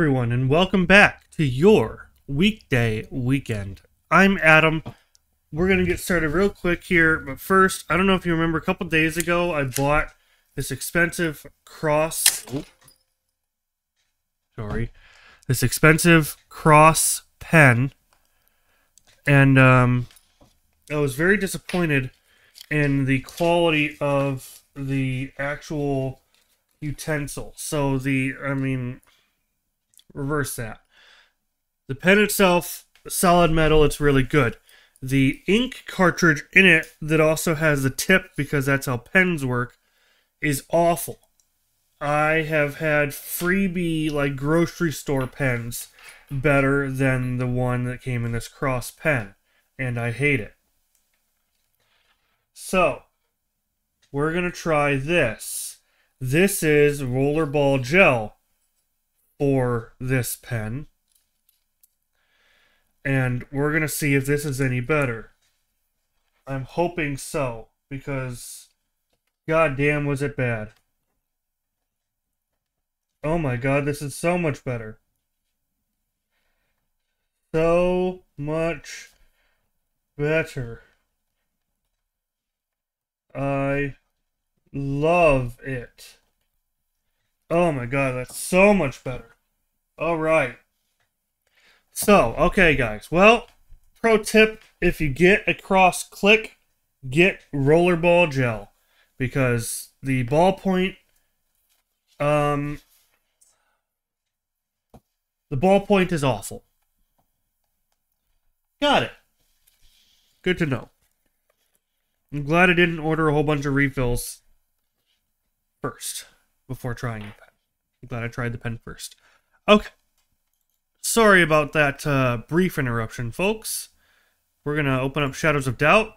Everyone, and welcome back to your weekday weekend. I'm Adam. We're going to get started real quick here, but first, I don't know if you remember a couple days ago, I bought this expensive cross. oh, sorry. This expensive cross pen, and um, I was very disappointed in the quality of the actual utensil. So the, I mean, reverse that. The pen itself, solid metal, it's really good. The ink cartridge in it that also has the tip, because that's how pens work, is awful. I have had freebie, like grocery store pens better than the one that came in this cross pen, and I hate it. So, we're going to try this. This is rollerball gel for this pen. And we're going to see if this is any better. I'm hoping so, because goddamn was it bad. Oh my god, this is so much better. So much better. I love it. Oh my god, that's so much better. Alright. So, okay guys. Well, pro tip, if you get a cross click, get rollerball gel. Because the ballpoint um the ballpoint is awful. Got it. Good to know. I'm glad I didn't order a whole bunch of refills first before trying the pen. I'm glad I tried the pen first. Okay. Sorry about that uh, brief interruption, folks. We're going to open up Shadows of Doubt.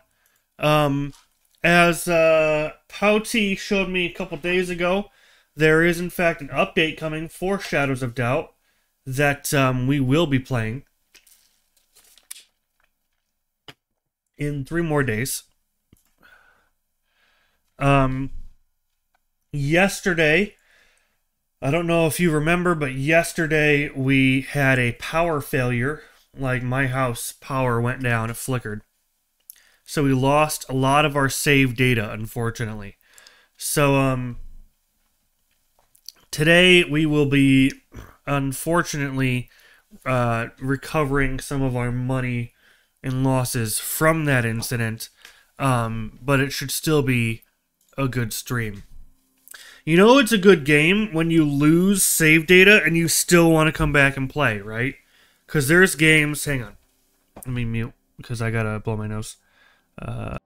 Um, as uh, Pouty showed me a couple days ago, there is in fact an update coming for Shadows of Doubt that um, we will be playing in three more days. Um, yesterday, I don't know if you remember, but yesterday we had a power failure. Like my house power went down, it flickered. So we lost a lot of our save data, unfortunately. So, um, today we will be, unfortunately, uh, recovering some of our money and losses from that incident. Um, but it should still be a good stream. You know it's a good game when you lose save data and you still want to come back and play, right? Because there's games. Hang on. Let me mute because I gotta blow my nose. Uh,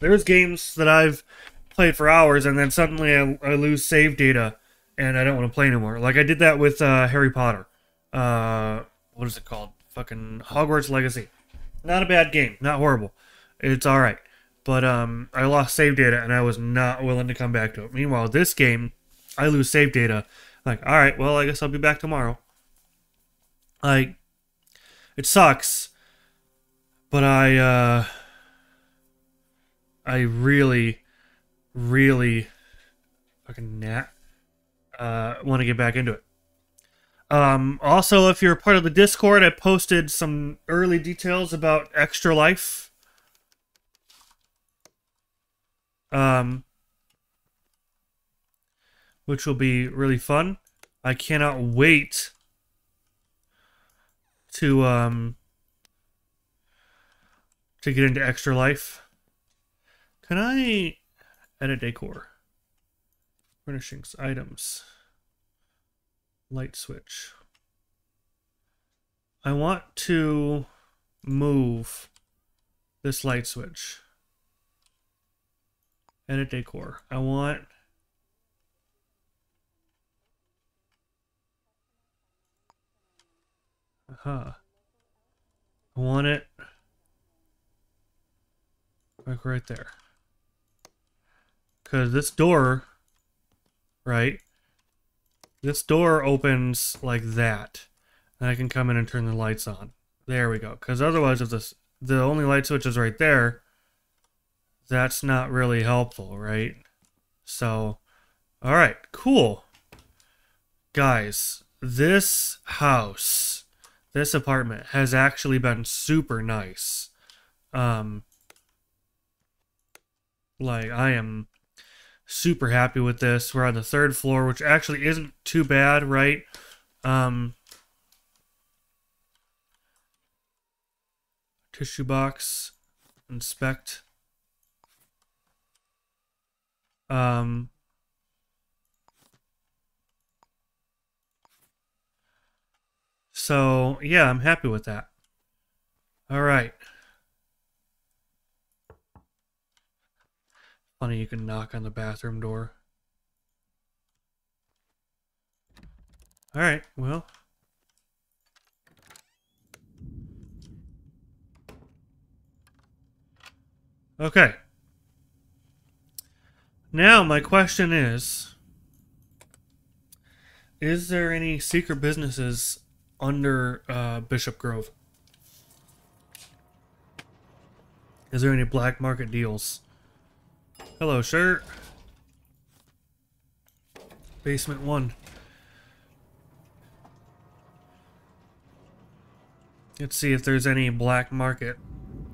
there's games that I've played for hours and then suddenly I, I lose save data and I don't want to play anymore. Like I did that with uh, Harry Potter. Uh, what is it called? Fucking Hogwarts Legacy. Not a bad game. Not horrible. It's all right. But um, I lost save data and I was not willing to come back to it. Meanwhile, this game, I lose save data. Like, all right, well, I guess I'll be back tomorrow. Like, it sucks, but I uh, I really, really fucking nat uh, want to get back into it. Um, also, if you're part of the Discord, I posted some early details about Extra Life. Um, which will be really fun. I cannot wait to um to get into Extra Life. Can I edit decor? Furnishings, items, light switch. I want to move this light switch. Edit decor. I want Uh-huh. I want it like right there. Because this door, right, This door opens like that. And I can come in and turn the lights on. There we go. Because otherwise, if this, the only light switch is right there, that's not really helpful, right? So, all right, cool. Guys, this house, this apartment has actually been super nice. Um, like, I am super happy with this. We're on the third floor, which actually isn't too bad, right? Um, tissue box, inspect. Um, so, yeah, I'm happy with that. All right. Funny, you can knock on the bathroom door. All right, well. Okay. Now, my question is Is there any secret businesses under uh, Bishop Grove? Is there any black market deals? Hello, shirt. Basement 1. Let's see if there's any black market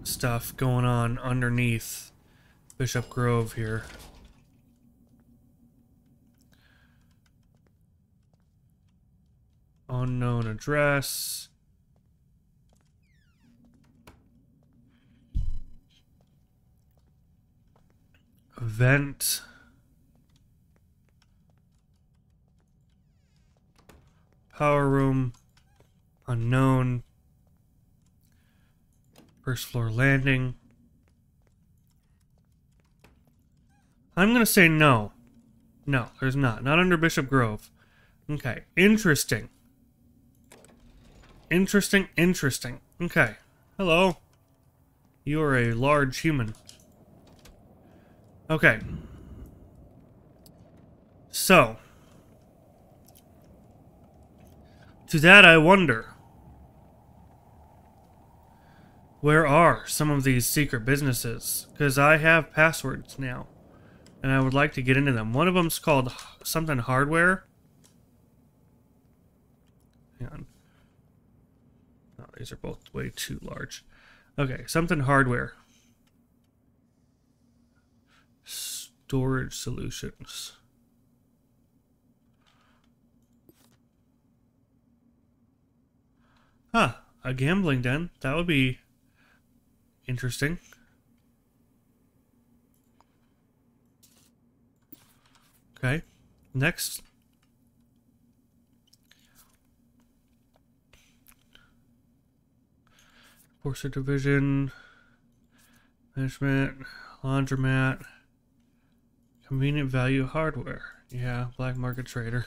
stuff going on underneath Bishop Grove here. Unknown address. Vent. Power room. Unknown. First floor landing. I'm going to say no. No, there's not. Not under Bishop Grove. Okay, interesting. Interesting, interesting. Okay. Hello. You are a large human. Okay. So. To that I wonder. Where are some of these secret businesses? Because I have passwords now. And I would like to get into them. One of them's called something hardware. Hang on. Oh, these are both way too large. Okay, something hardware. Storage solutions. Huh, a gambling den. That would be interesting. Okay, next Forcer Division, Management, Laundromat, Convenient Value Hardware. Yeah, Black Market Trader.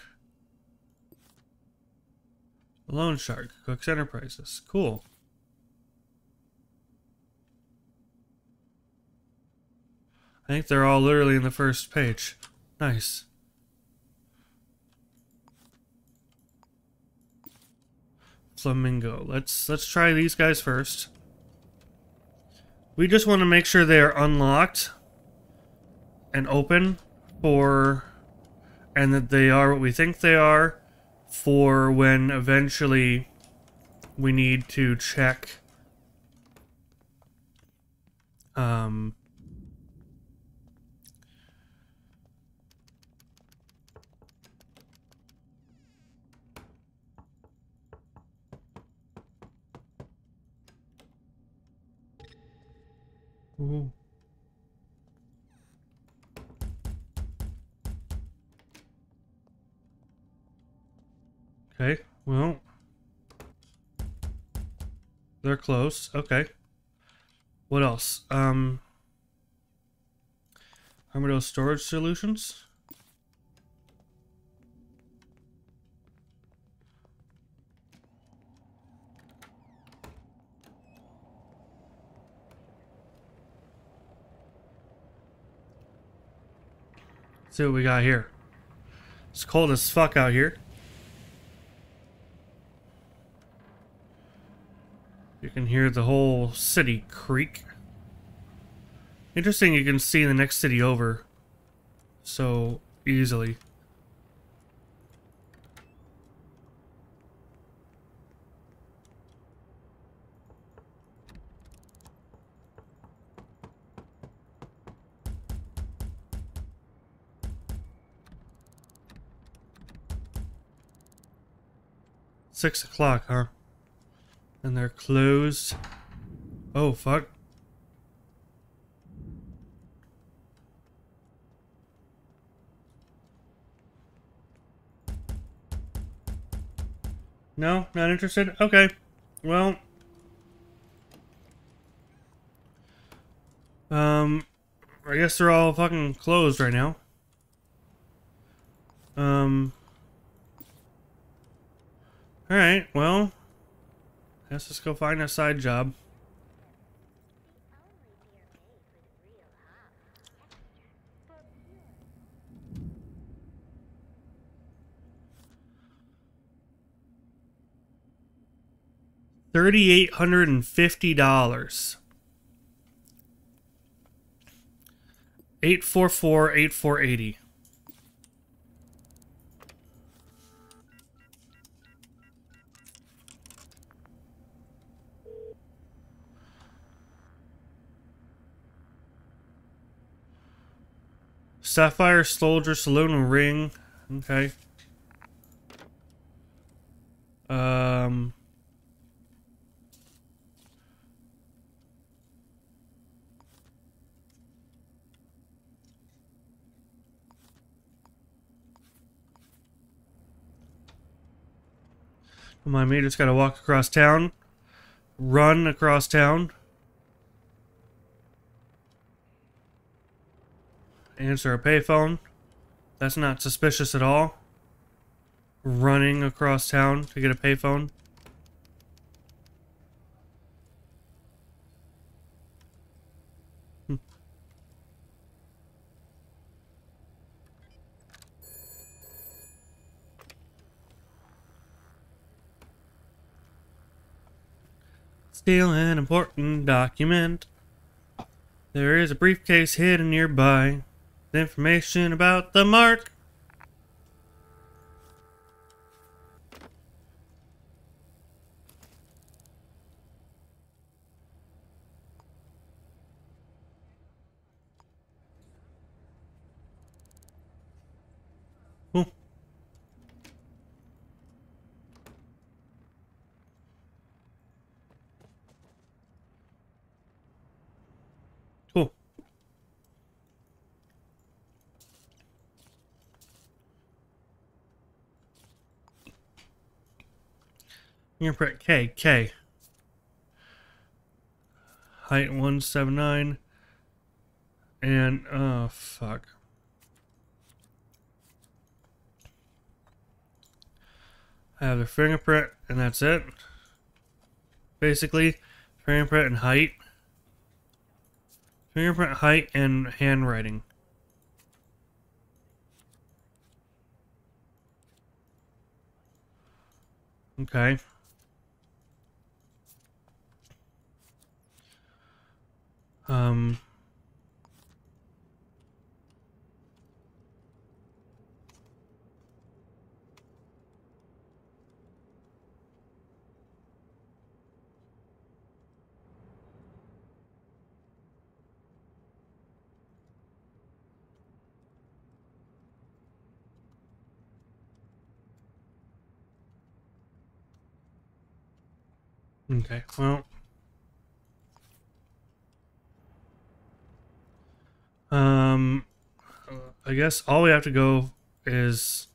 Loan Shark, Cook's Enterprises. Cool. I think they're all literally in the first page. Nice. Flamingo. Let's let's try these guys first. We just want to make sure they're unlocked and open for and that they are what we think they are for when eventually we need to check um Ooh. Okay, well. They're close. Okay. What else? Um. Armadillo storage solutions? see what we got here. It's cold as fuck out here. You can hear the whole city creak. Interesting, you can see the next city over so easily. Six o'clock, huh? And they're closed. Oh, fuck. No, not interested? Okay. Well. Um, I guess they're all fucking closed right now. Um. Alright, well. Let's just go find a side job. Thirty-eight hundred and fifty dollars. Eight four four eight four eighty. Sapphire Soldier Saloon Ring. Okay. Um. My mate just gotta walk across town, run across town. Answer a payphone. That's not suspicious at all. Running across town to get a payphone. Hmm. Steal an important document. There is a briefcase hidden nearby information about the mark. Fingerprint K, K. Height 179. And, oh, fuck. I have the fingerprint, and that's it. Basically, fingerprint and height. Fingerprint, height, and handwriting. Okay. Um, Okay, well, Um, I guess all we have to go is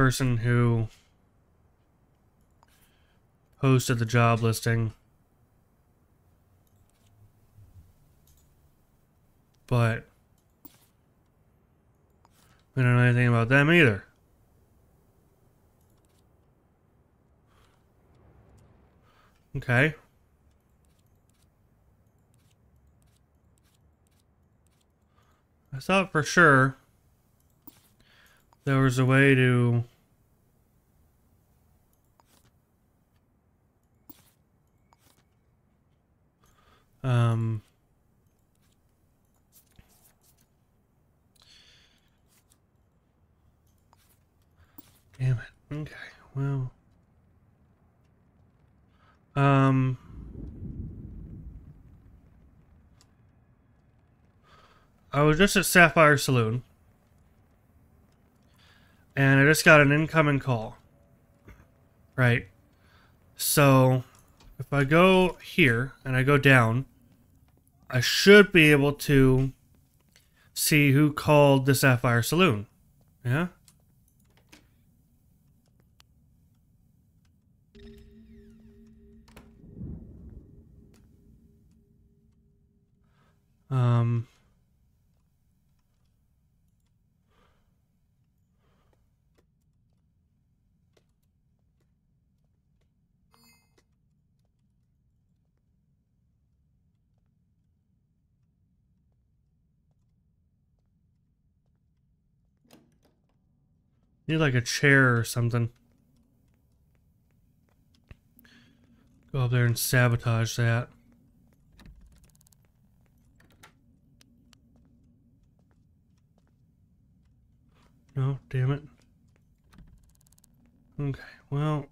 person who posted the job listing. But we don't know anything about them either. Okay. I thought for sure there was a way to um damn it okay well um I was just at Sapphire Saloon and I just got an incoming call. Right. So if I go here and I go down, I should be able to see who called the Sapphire Saloon. Yeah? Um Need like a chair or something. Go up there and sabotage that. No, damn it. Okay, well,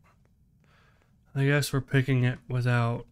I guess we're picking it without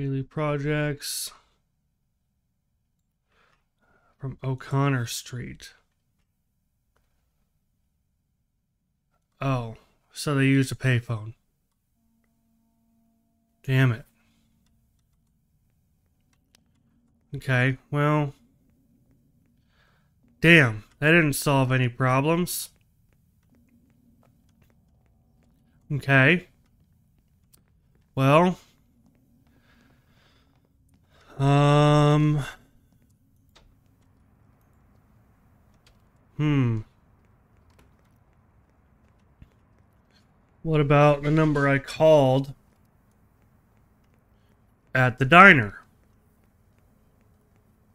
Daily projects from O'Connor Street. Oh, so they used a payphone. Damn it. Okay, well. Damn, that didn't solve any problems. Okay. Well. Um. Hmm. What about the number I called at the diner?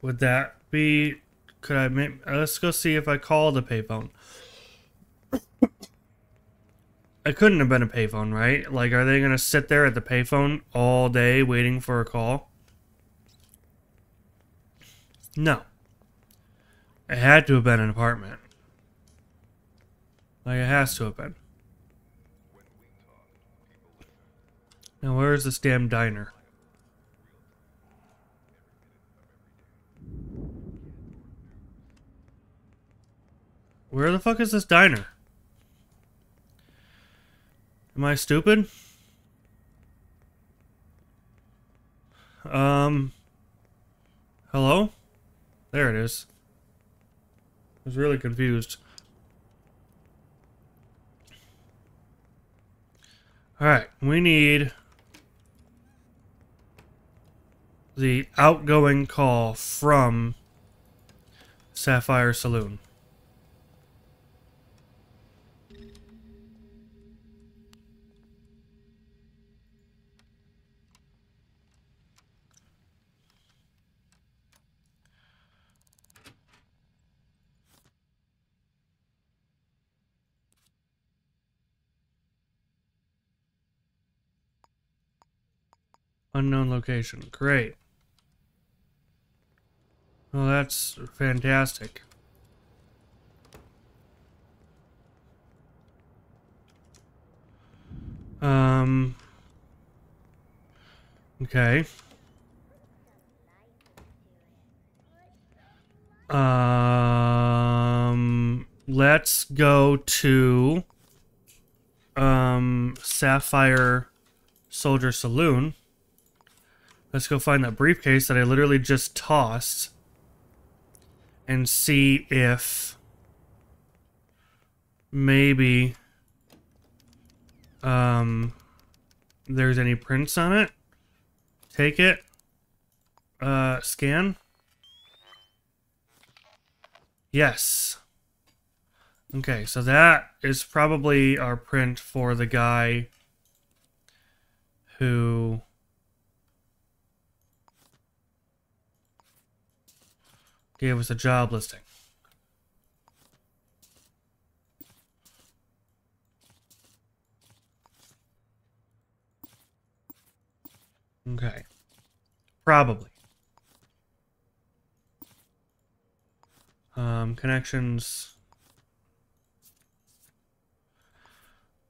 Would that be? Could I make? Let's go see if I called a payphone. It couldn't have been a payphone, right? Like, are they gonna sit there at the payphone all day waiting for a call? No. It had to have been an apartment. Like, it has to have been. Now, where is this damn diner? Where the fuck is this diner? Am I stupid? Um. Hello? There it is. I was really confused. Alright, we need the outgoing call from Sapphire Saloon. Unknown location. Great. Well, that's fantastic. Um. Okay. Um. Let's go to um Sapphire Soldier Saloon. Let's go find that briefcase that I literally just tossed and see if maybe um there's any prints on it. Take it. Uh scan. Yes. Okay, so that is probably our print for the guy who gave us a job listing. Okay. Probably. Um, connections.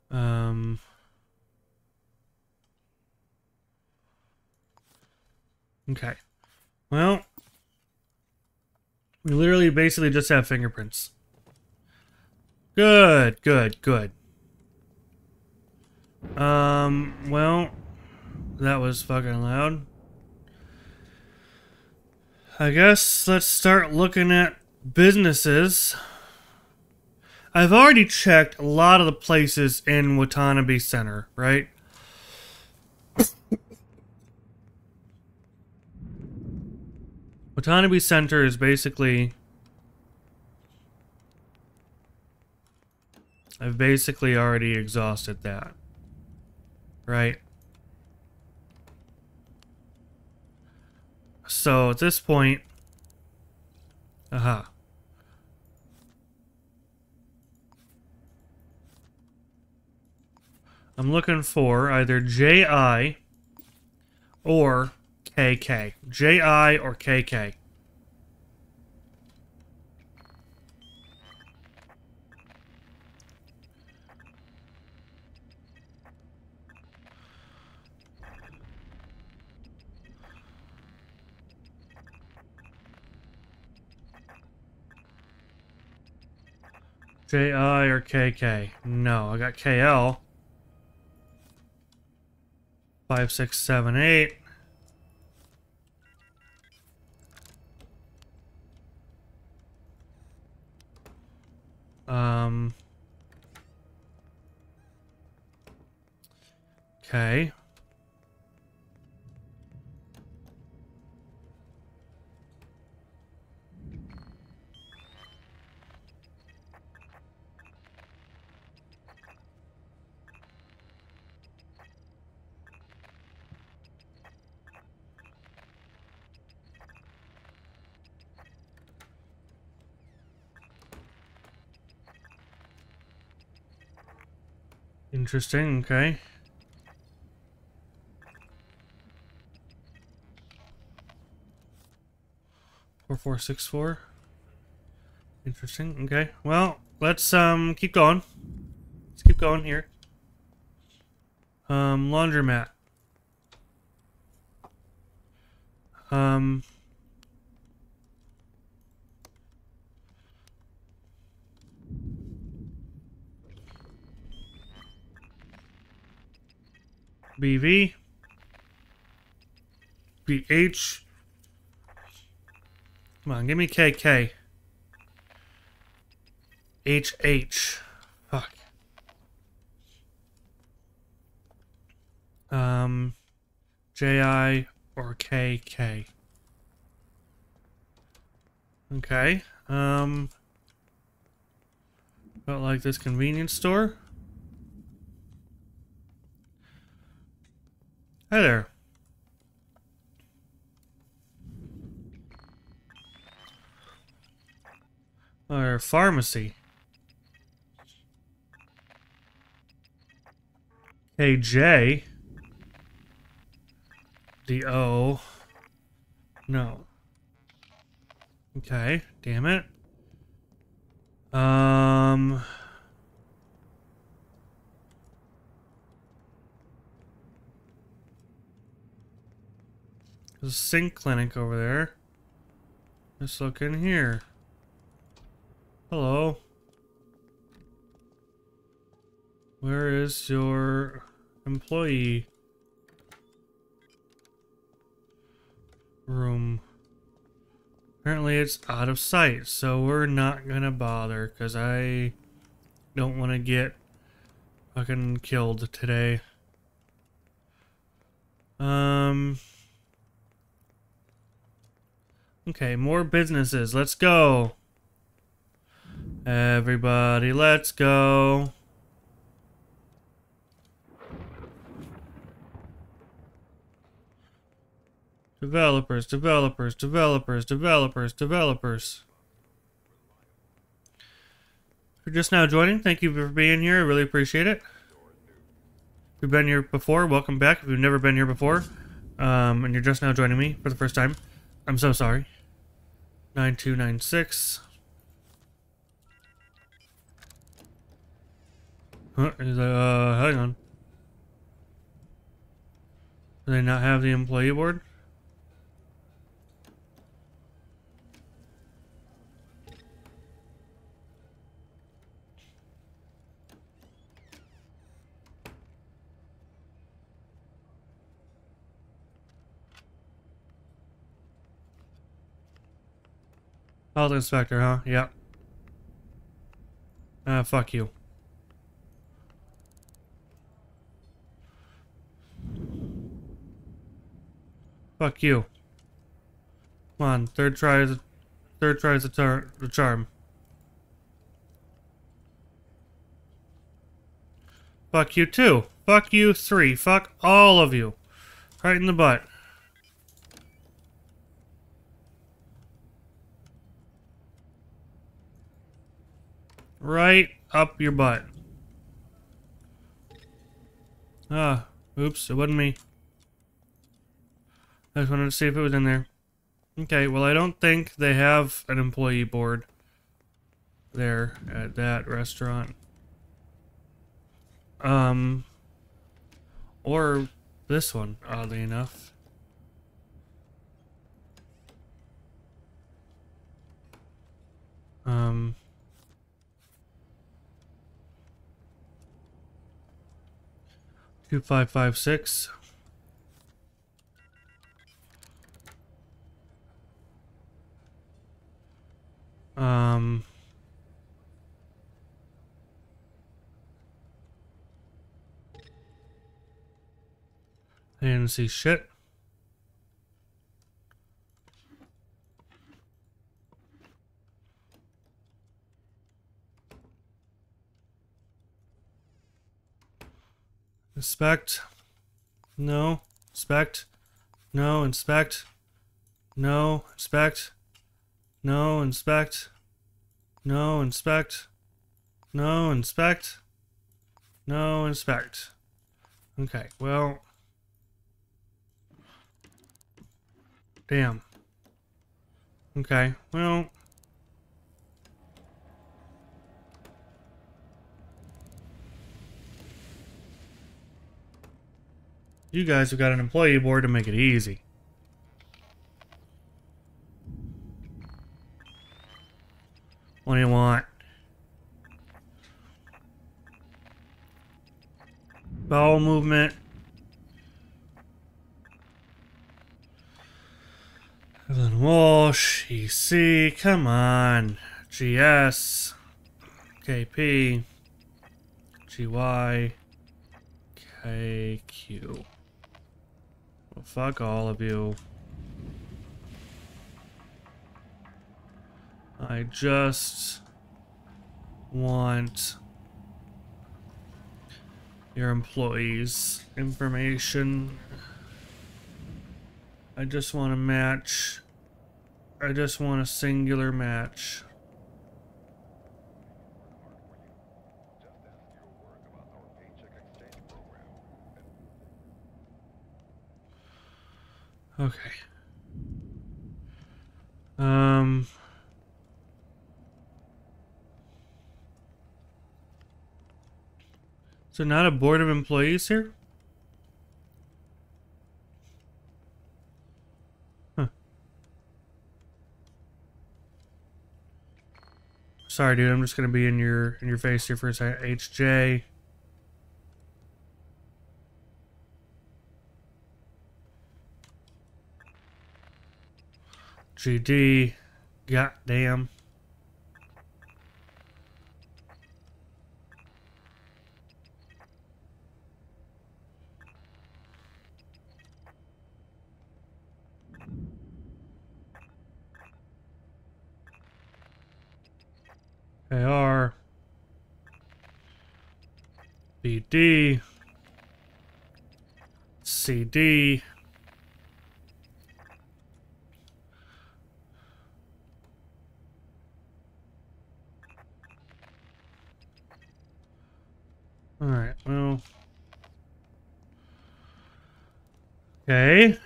Um, okay. Well, we literally basically just have fingerprints. Good, good, good. Um, well, that was fucking loud. I guess let's start looking at businesses. I've already checked a lot of the places in Watanabe Center, right? Watanabe Center is basically... I've basically already exhausted that. Right? So at this point... Aha. I'm looking for either JI or KK. JI or KK. JI or KK? No, I got KL. Five, six, seven, eight. Um. Okay. Interesting, okay. Four four six four. Interesting. Okay. Well, let's um keep going. Let's keep going here. Um, laundromat. Um. BV. BH. Come on, give me KK. HH. Fuck. Um, JI or KK. Okay. Um, about like this convenience store. Hi there. Our pharmacy. KJ. The O. No. Okay, damn it. Um... There's a Sync clinic over there. Let's look in here. Hello. Where is your employee? Room? Apparently it's out of sight, so we're not gonna bother, because I don't want to get fucking killed today. Um... Okay, more businesses. Let's go. Everybody, let's go. Developers, developers, developers, developers, developers. If you're just now joining, thank you for being here. I really appreciate it. If you've been here before, welcome back. If you've never been here before, um, and you're just now joining me for the first time, I'm so sorry. 9296. Huh, is that, uh, hang on. Do they not have the employee board? Health inspector, huh? Yep. Ah, uh, fuck you. Fuck you. Come on, third try is a, third try is a tar the charm. Fuck you too. Fuck you three. Fuck all of you. Right in the butt. Right up your butt. Ah, oops, it wasn't me. I just wanted to see if it was in there. Okay, well I don't think they have an employee board there at that restaurant. Um, or this one, oddly enough. Um, Two five five six. Um. I didn't see shit. Inspect. No. Inspect. No. Inspect. No. Inspect. No. Inspect. No. Inspect. No. Inspect. No. Inspect. Okay, well... Damn. Okay, well... You guys have got an employee board to make it easy. What do you want? Bowel movement. Evelyn Walsh, EC, come on. GS, KP, GY, KQ. Well, fuck all of you. I just want your employees information. I just want a match. I just want a singular match. Okay. Um... So not a board of employees here? Huh. Sorry, dude. I'm just gonna be in your in your face here for a second. HJ. GD, Goddamn. AR. BD. CD. Alright, well. Okay.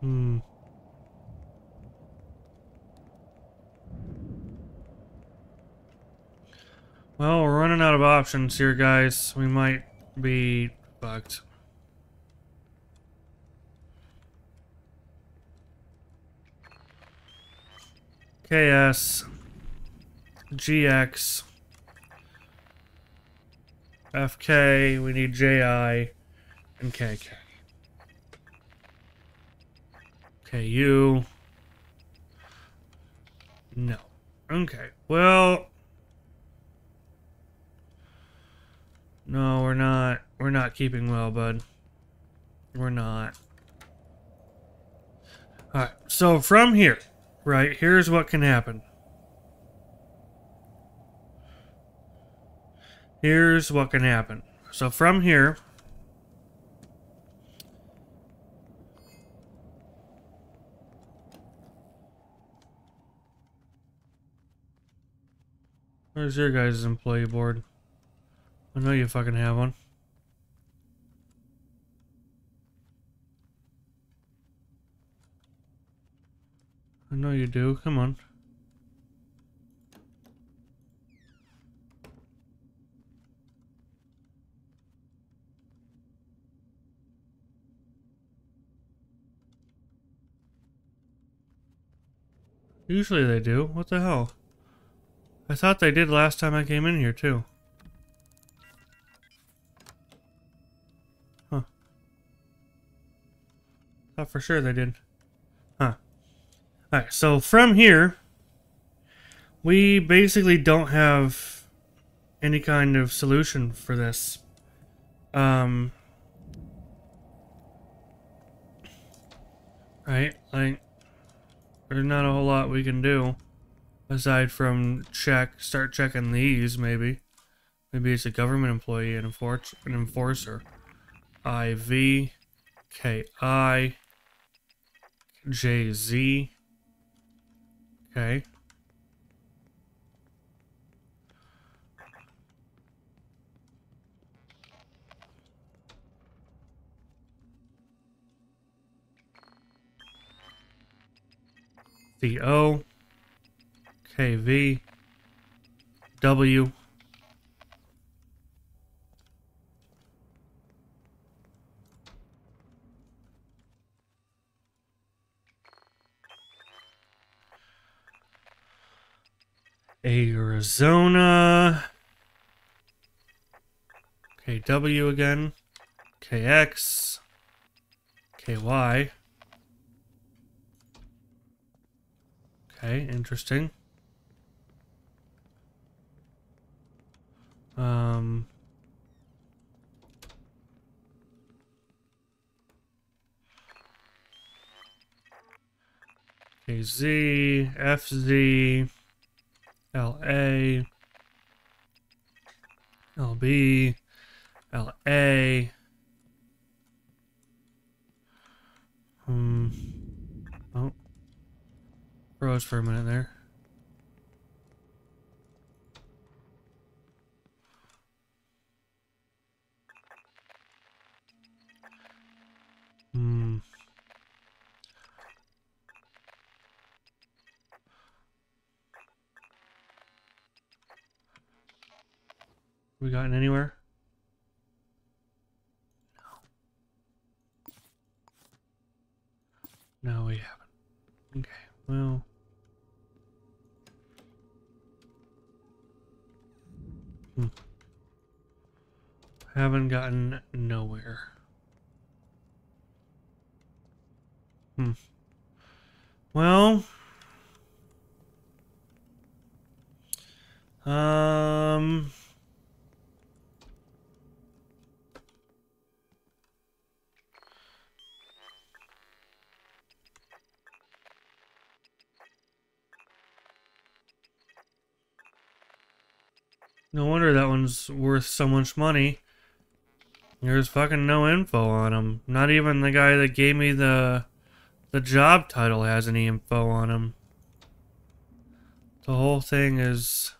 Hmm. Well, we're running out of options here, guys. We might be fucked. KS. GX. FK, we need JI, and KK. KU. No. Okay, well... No, we're not. We're not keeping well, bud. We're not. Alright, so from here, right, here's what can happen. Here's what can happen. So from here, Where's your guys' employee board? I know you fucking have one. I know you do. Come on. Usually they do. What the hell? I thought they did last time I came in here, too. Huh. Thought for sure they did. Huh. Alright, so from here, we basically don't have any kind of solution for this. Um... Right? Like, there's not a whole lot we can do. Aside from check, start checking these, maybe. Maybe it's a government employee, an, enfor an enforcer. IV, KI, JZ. Okay. CO. KV, W, Arizona, KW again, KX, KY. Okay, interesting. Um, okay, Z, FZ, LA, LB, LA. Hmm. Froze for a minute there. Hmm. We gotten anywhere? No. No, we haven't. Okay, well. Hmm. Haven't gotten nowhere. Hmm. Well. Um. No wonder that one's worth so much money. There's fucking no info on him. Not even the guy that gave me the the job title has any info on him. The whole thing is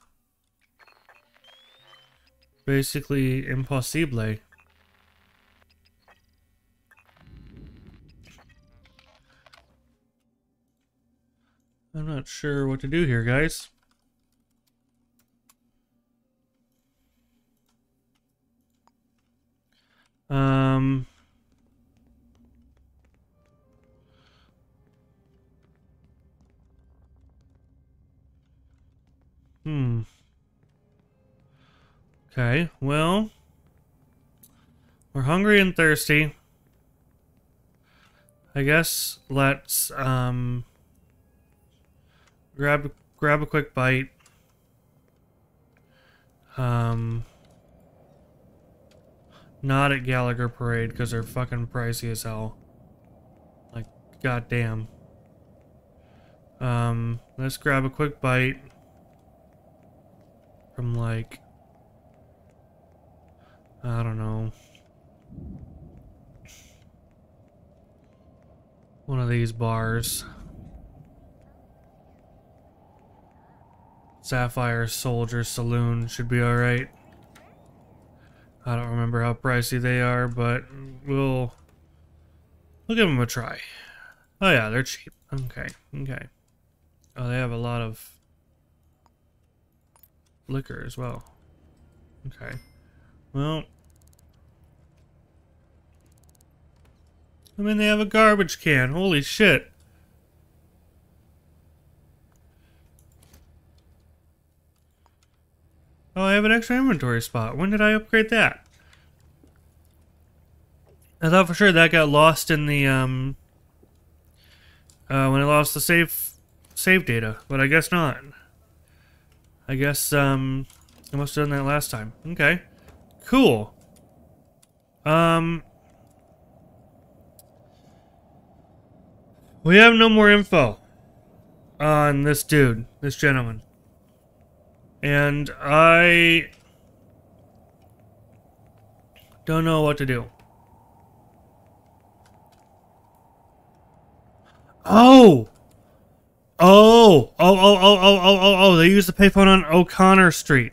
basically impossible. I'm not sure what to do here, guys. Um... Hmm. Okay, well... We're hungry and thirsty. I guess let's, um... Grab, grab a quick bite. Um... Not at Gallagher Parade, because they're fucking pricey as hell. Like, goddamn. Um, let's grab a quick bite. From, like... I don't know. One of these bars. Sapphire Soldier Saloon should be alright. I don't remember how pricey they are, but we'll we'll give them a try. Oh yeah, they're cheap. Okay, okay. Oh, they have a lot of liquor as well. Okay. Well, I mean, they have a garbage can. Holy shit. Oh, I have an extra inventory spot. When did I upgrade that? I thought for sure that got lost in the, um... Uh, when I lost the save, save data, but I guess not. I guess, um... I must have done that last time. Okay. Cool. Um... We have no more info on this dude, this gentleman. And I don't know what to do. Oh! Oh! Oh, oh, oh, oh, oh, oh, oh, they used the payphone on O'Connor Street.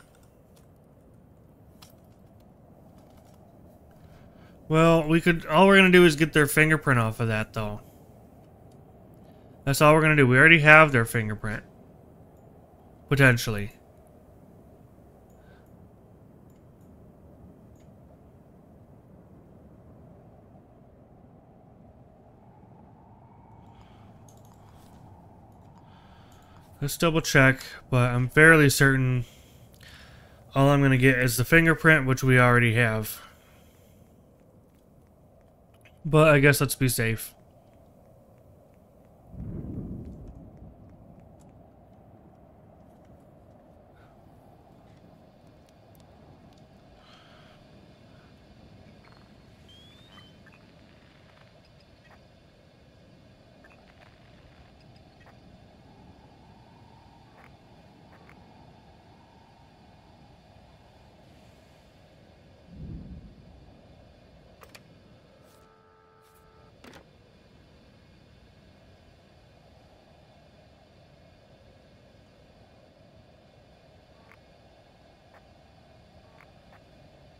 Well, we could, all we're gonna do is get their fingerprint off of that, though. That's all we're gonna do. We already have their fingerprint. Potentially. Let's double check, but I'm fairly certain all I'm going to get is the fingerprint, which we already have. But I guess let's be safe.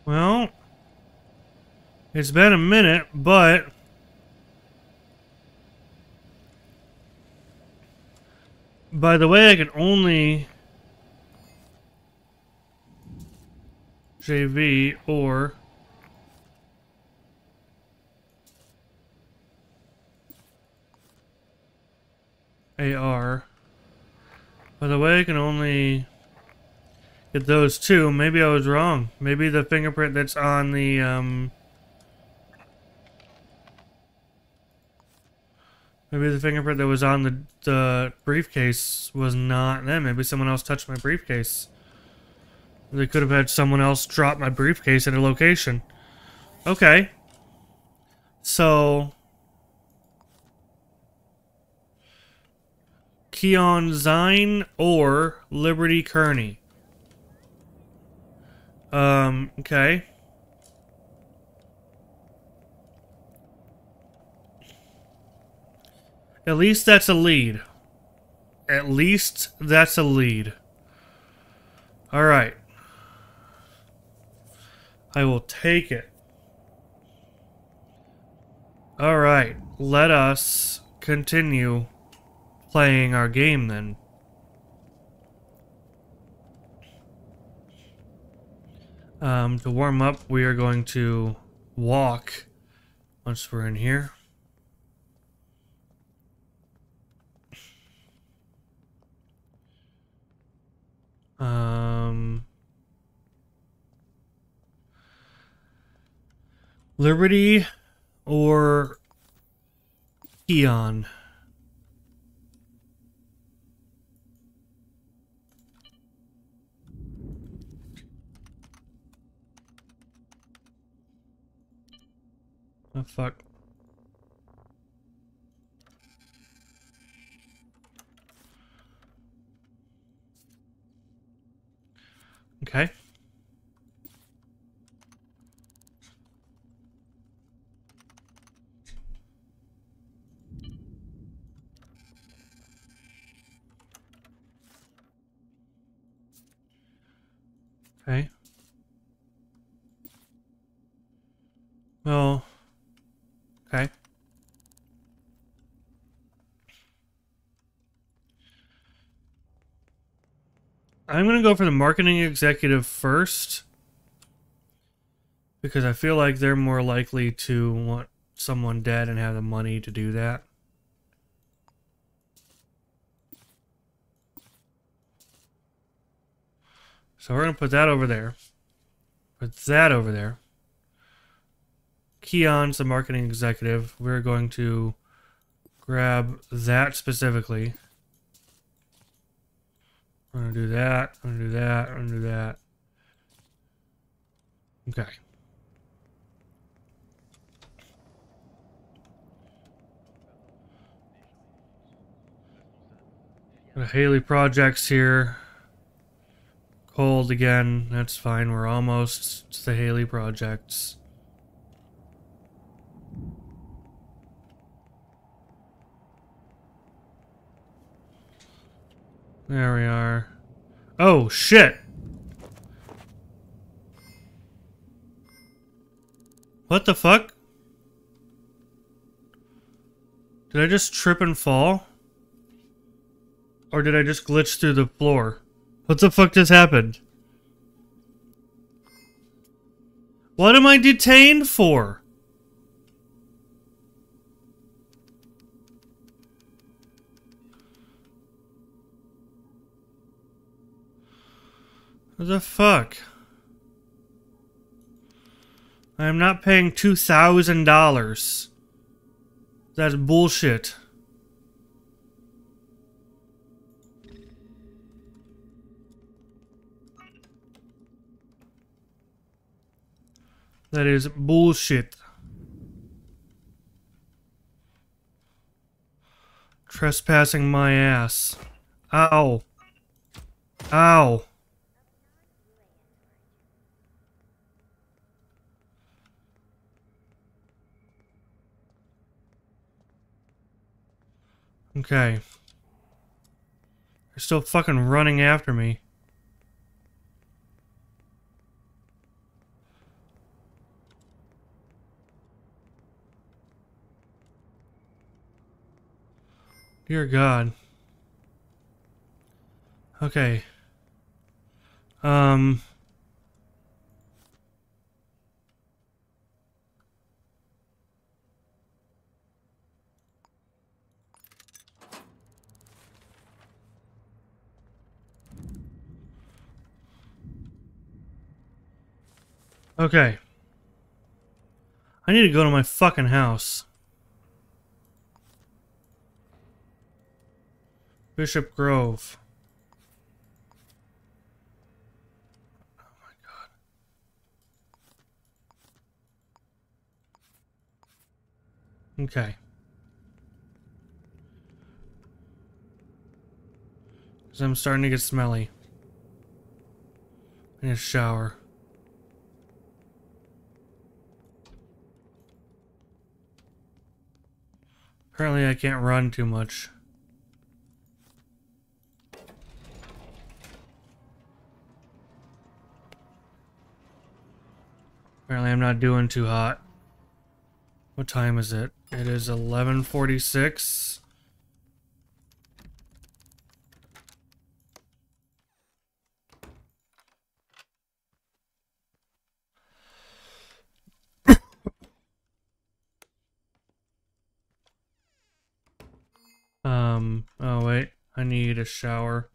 Well, it's been a minute, but... By the way, I can only... JV or... AR. By the way, I can only get those two. Maybe I was wrong. Maybe the fingerprint that's on the, um... Maybe the fingerprint that was on the, the briefcase was not them. Maybe someone else touched my briefcase. They could have had someone else drop my briefcase at a location. Okay. So... Keon Zine or Liberty Kearney. Um, okay. At least that's a lead. At least that's a lead. Alright. I will take it. Alright, let us continue playing our game then. Um, to warm up, we are going to walk once we're in here. Um, Liberty or Keon? Oh, fuck. Okay. Okay. Well, okay. I'm going to go for the marketing executive first. Because I feel like they're more likely to want someone dead and have the money to do that. So we're going to put that over there. Put that over there. Keon's the marketing executive. We're going to grab that specifically. I'm gonna do that. I'm gonna do that. I'm gonna do that. Okay. The Haley projects here. Cold again. That's fine. We're almost to the Haley projects. There we are. Oh, shit! What the fuck? Did I just trip and fall? Or did I just glitch through the floor? What the fuck just happened? What am I detained for? What the fuck? I am not paying $2,000. That's bullshit. That is bullshit. Trespassing my ass. Ow. Ow. Okay. They're still fucking running after me. Dear God. Okay. Um... Okay. I need to go to my fucking house. Bishop Grove. Oh my god. Okay. Because I'm starting to get smelly. I need a shower. Apparently I can't run too much. Apparently I'm not doing too hot. What time is it? It is 1146. Um, oh wait, I need a shower.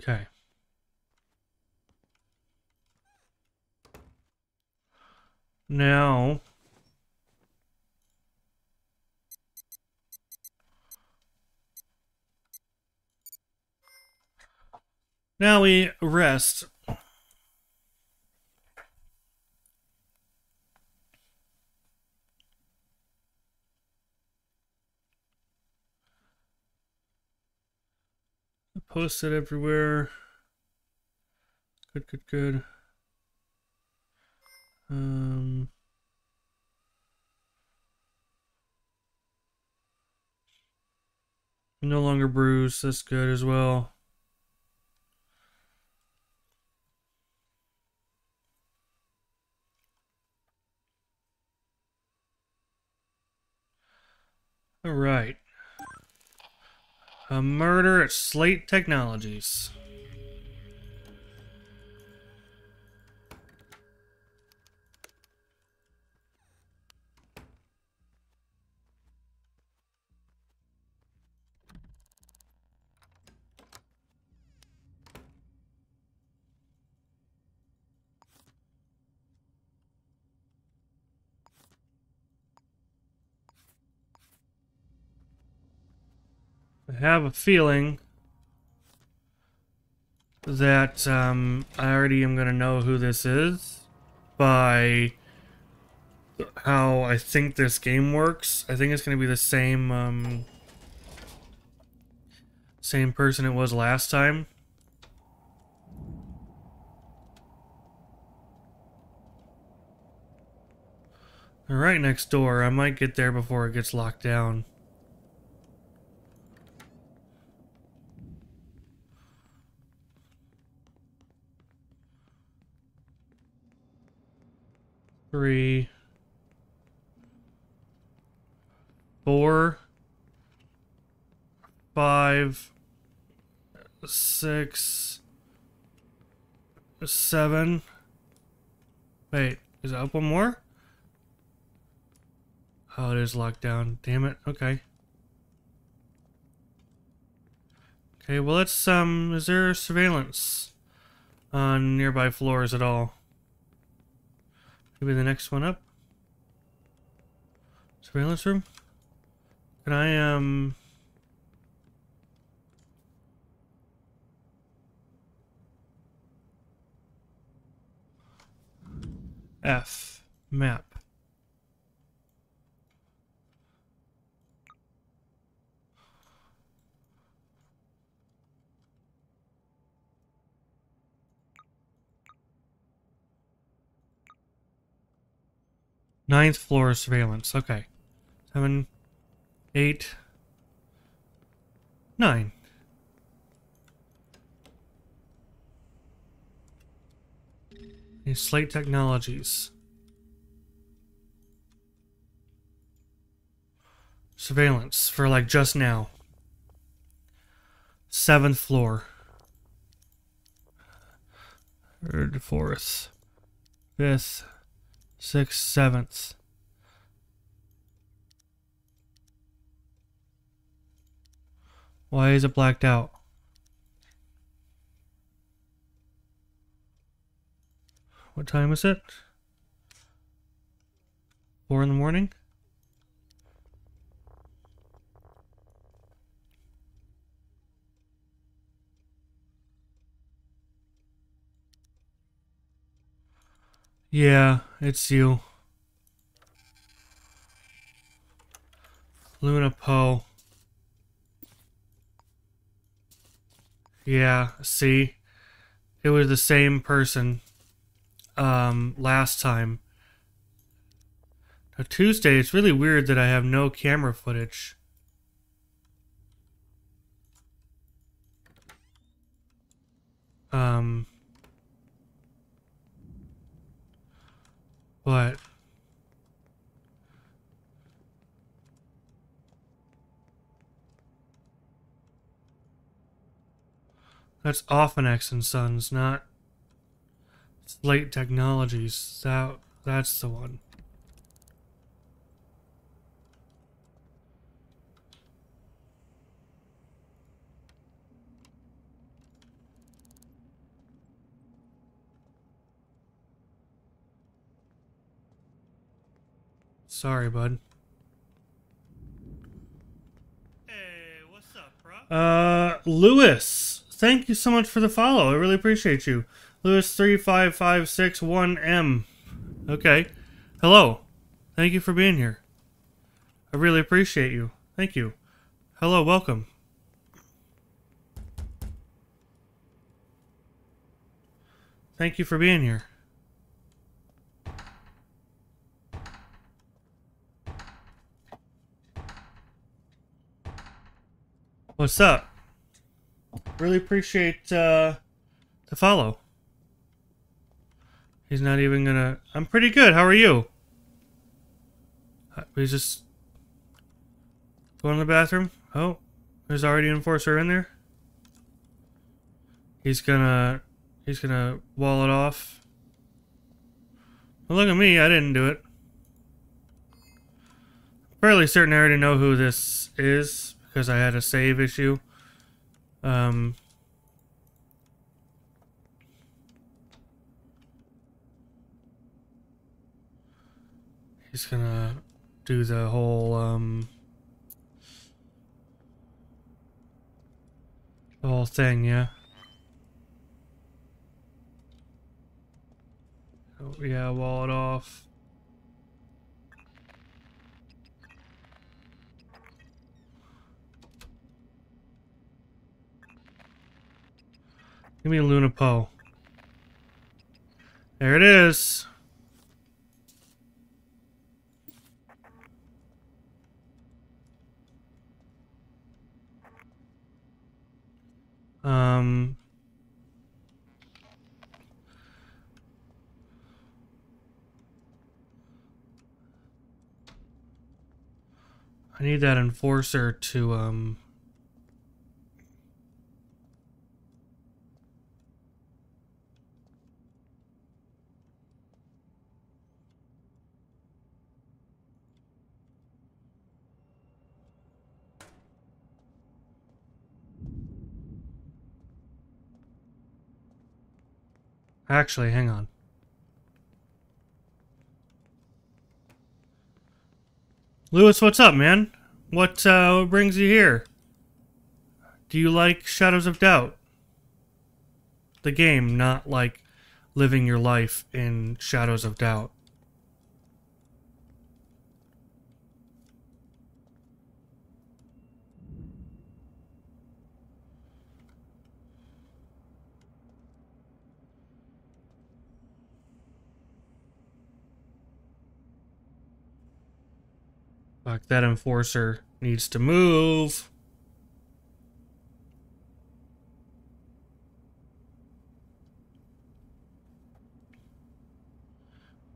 Okay. Now, now we rest. Post it everywhere. Good, good, good. Um, no longer bruised. That's good as well. All right. A murder at Slate Technologies. Have a feeling that um, I already am going to know who this is by how I think this game works. I think it's going to be the same um, same person it was last time. They're right next door. I might get there before it gets locked down. Three, four, five, six, seven. Wait, is it up one more? Oh, it is locked down. Damn it. Okay. Okay, well, let's, um, is there surveillance on nearby floors at all? Maybe the next one up. Surveillance room. Can I, um... F. Map. Ninth floor surveillance. Okay. Seven, eight, nine. Slate Technologies. Surveillance for like just now. Seventh floor. third, fourth, fifth, sixth, sevenths. Why is it blacked out? What time is it? Four in the morning? Yeah, it's you. Luna Poe. Yeah, see? It was the same person um, last time. Now, Tuesday, it's really weird that I have no camera footage. Um, but that's Offenex and Sons, not Slate Technologies. That that's the one. Sorry, bud. Hey, what's up, bro? Uh, Lewis, thank you so much for the follow. I really appreciate you. Lewis three five five six one M. Okay. Hello. Thank you for being here. I really appreciate you. Thank you. Hello, welcome. Thank you for being here. What's up? Really appreciate uh, the follow. He's not even gonna. I'm pretty good. How are you? Uh, He's just going to the bathroom. Oh, there's already an enforcer in there. He's gonna. He's gonna wall it off. Well, look at me. I didn't do it. Fairly certain I already know who this is because I had a save issue. Um, he's gonna do the whole um, the whole thing, yeah. Oh, yeah, wall it off. Give me a Luna Poe. There it is. Um. I need that enforcer to, um... Actually, hang on. Lewis, what's up, man? What, uh, what brings you here? Do you like Shadows of Doubt? The game, not like living your life in Shadows of Doubt. Fuck, that enforcer needs to move.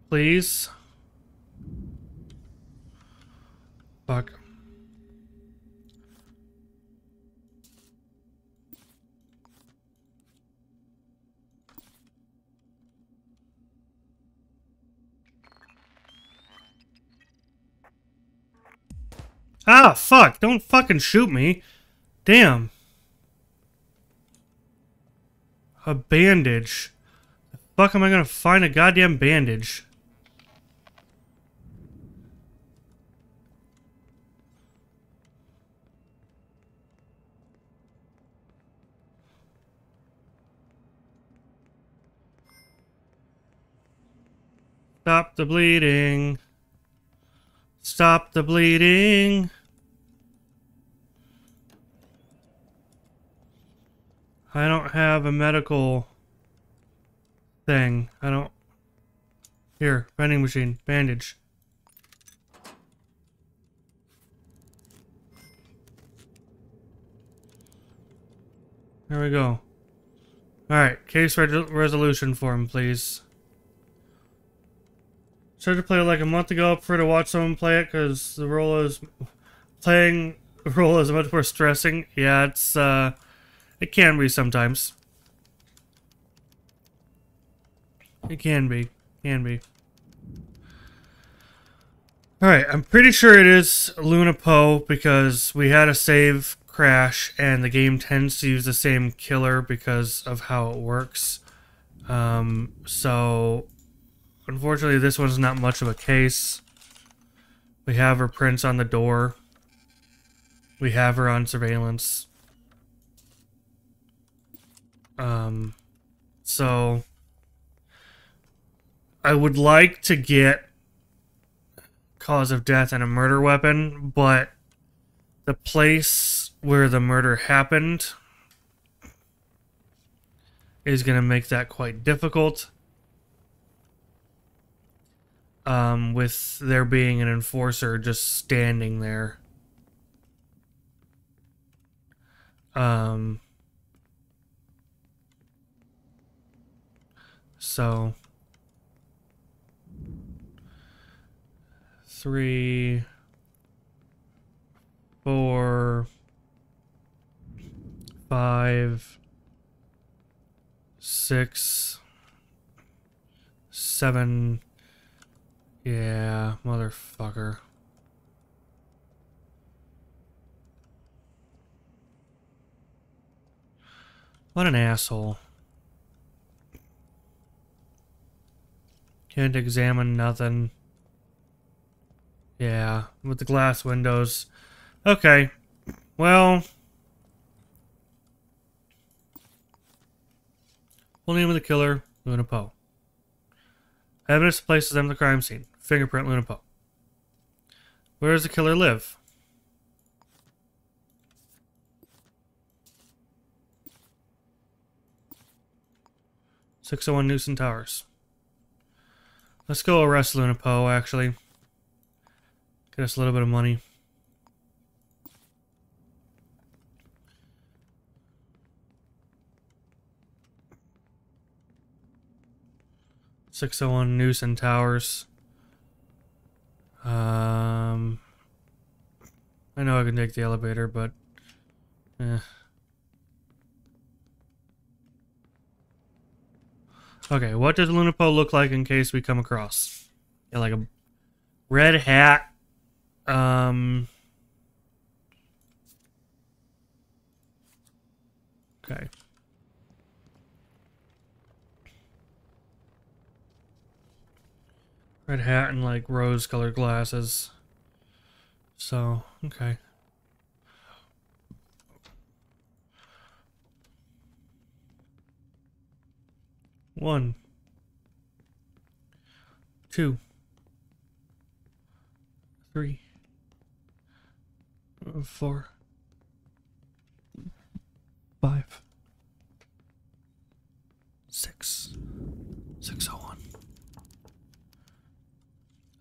Please. Fuck. Ah, fuck. Don't fucking shoot me. Damn. A bandage. The fuck am I gonna find a goddamn bandage? Stop the bleeding. Stop the bleeding. I don't have a medical thing. I don't. Here, vending machine, bandage. There we go. Alright, case re resolution form, please. Started to play like a month ago. I prefer to watch someone play it because the role is playing the role is a much more stressing. Yeah, it's uh, it can be sometimes. It can be, can be. All right, I'm pretty sure it is Luna Po because we had a save crash and the game tends to use the same killer because of how it works. Um, so Unfortunately, this one's not much of a case. We have her prints on the door. We have her on surveillance. Um, so I would like to get cause of death and a murder weapon, but the place where the murder happened is going to make that quite difficult um, with there being an enforcer just standing there. Um, so three, four, five, six, seven yeah, motherfucker. What an asshole. Can't examine nothing. Yeah, with the glass windows. Okay. Well... Full name of the killer, Luna Po. Evidence places them the crime scene. Fingerprint Luna Po. Where does the killer live? Six oh one Newson Towers. Let's go arrest Luna Po, actually. Get us a little bit of money. Six oh one Newson Towers. Um, I know I can take the elevator, but eh. Okay, what does Luna Po look like in case we come across? Yeah, like a red hat. Um. Okay. Red hat and like rose colored glasses. So, okay. One. Two. Three. Four. Five. Six. Six oh one.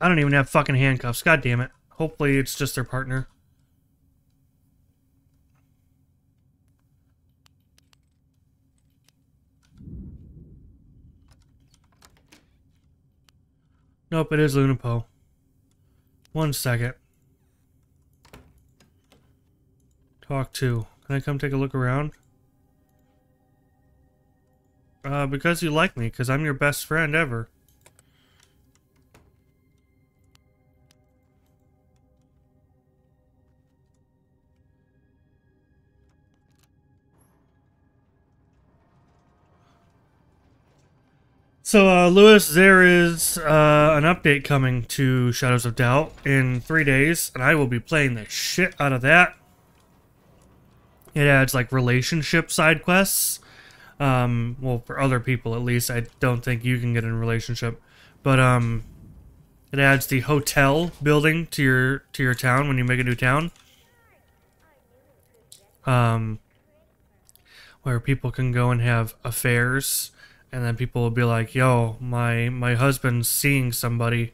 I don't even have fucking handcuffs. God damn it. Hopefully it's just their partner. Nope, it is Luna Po. One second. Talk to. Can I come take a look around? Uh, because you like me, because I'm your best friend ever. So, uh, Lewis, there is uh, an update coming to Shadows of Doubt in three days, and I will be playing the shit out of that. It adds like relationship side quests. Um, well, for other people at least, I don't think you can get in relationship, but um, it adds the hotel building to your to your town when you make a new town. Um, where people can go and have affairs and then people will be like, "Yo, my my husband's seeing somebody.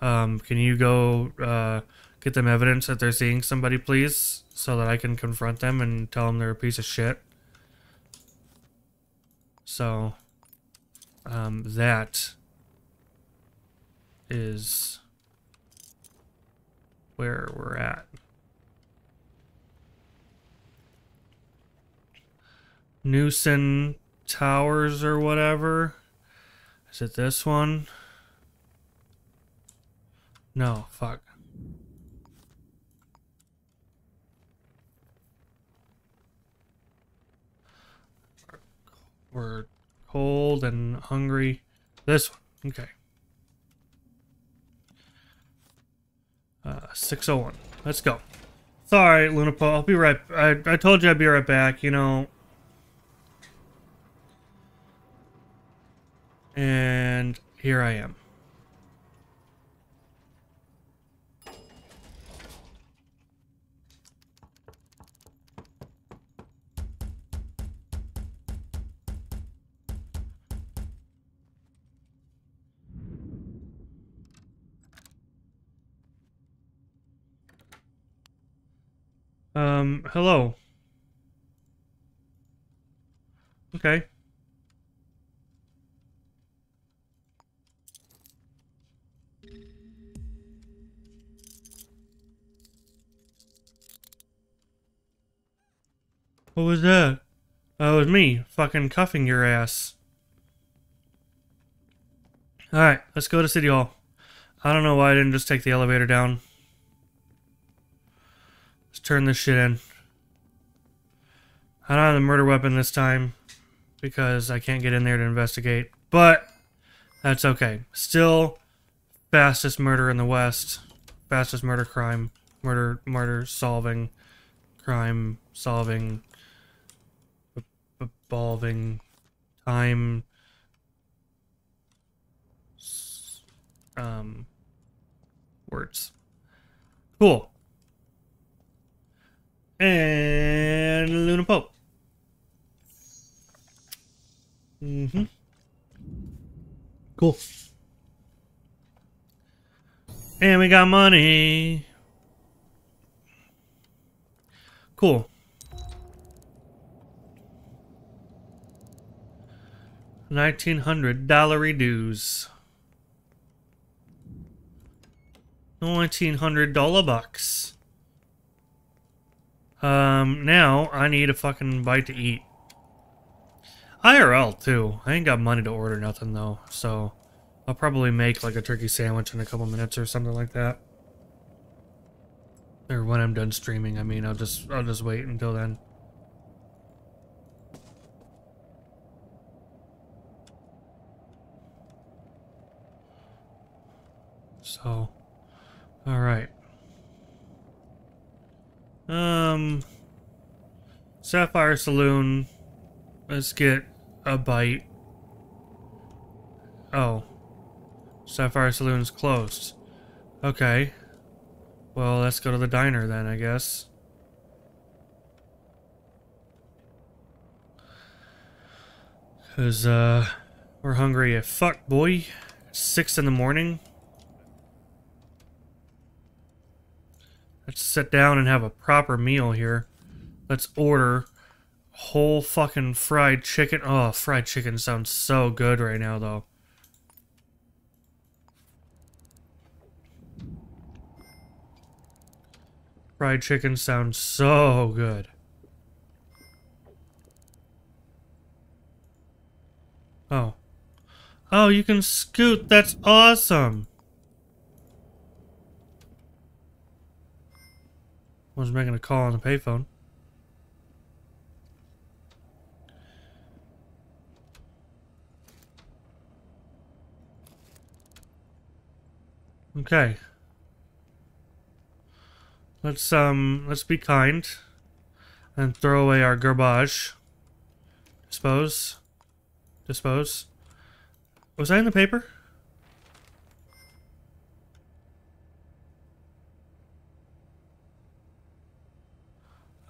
Um, can you go uh, get them evidence that they're seeing somebody, please, so that I can confront them and tell them they're a piece of shit." So, um, that is where we're at. Newson Towers or whatever. Is it this one? No, fuck. We're cold and hungry. This one. Okay. Uh, 601. Let's go. Sorry, Luna Po. I'll be right... I, I told you I'd be right back. You know, And here I am. Um, hello. Okay. What was that? That was me, fucking cuffing your ass. Alright, let's go to City Hall. I don't know why I didn't just take the elevator down. Let's turn this shit in. I don't have the murder weapon this time because I can't get in there to investigate, but that's okay. Still, fastest murder in the West, fastest murder crime, murder murder solving, crime solving evolving time um, words. Cool. And Luna Pope. Mm-hmm. Cool. And we got money. Cool. Nineteen hundred dollary dues. Nineteen hundred dollar bucks. Um, now I need a fucking bite to eat. IRL too. I ain't got money to order nothing though, so I'll probably make like a turkey sandwich in a couple minutes or something like that. Or when I'm done streaming, I mean, I'll just I'll just wait until then. So, all right. Um, Sapphire Saloon. Let's get a bite. Oh, Sapphire Saloon's closed. Okay. Well, let's go to the diner then, I guess. Cause, uh, we're hungry as fuck, boy. Six in the morning. Let's sit down and have a proper meal here. Let's order whole fucking fried chicken. Oh, fried chicken sounds so good right now, though. Fried chicken sounds so good. Oh. Oh, you can scoot. That's awesome. Was making a call on a payphone. Okay. Let's um let's be kind and throw away our garbage. Dispose. Dispose. Was I in the paper?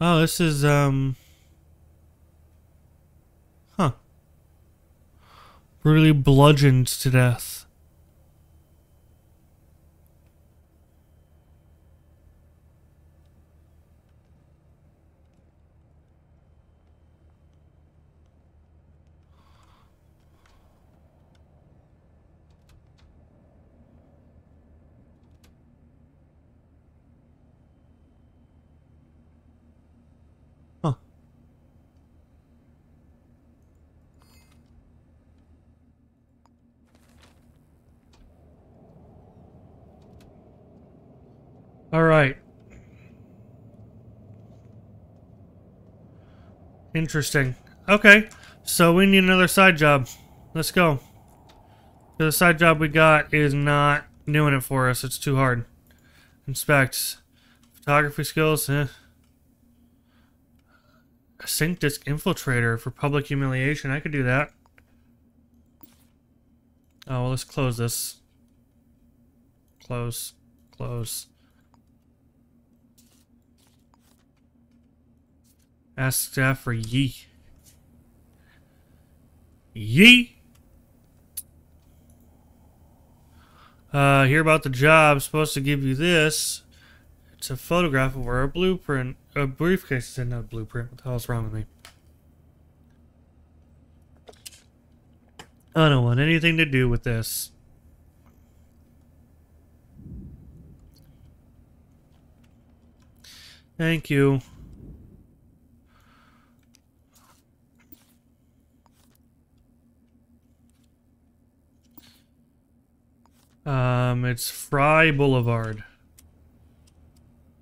Oh, this is um Huh. Brutally bludgeoned to death. All right. Interesting. Okay, so we need another side job. Let's go. The side job we got is not doing it for us. It's too hard. Inspect. Photography skills, eh. A sync disk infiltrator for public humiliation. I could do that. Oh, well, let's close this. Close. Close. Ask staff for yee. Yee! Uh, hear about the job. Supposed to give you this. It's a photograph of where a blueprint, a briefcase is in not a blueprint. What the hell's wrong with me? I don't want anything to do with this. Thank you. Um, it's Fry Boulevard.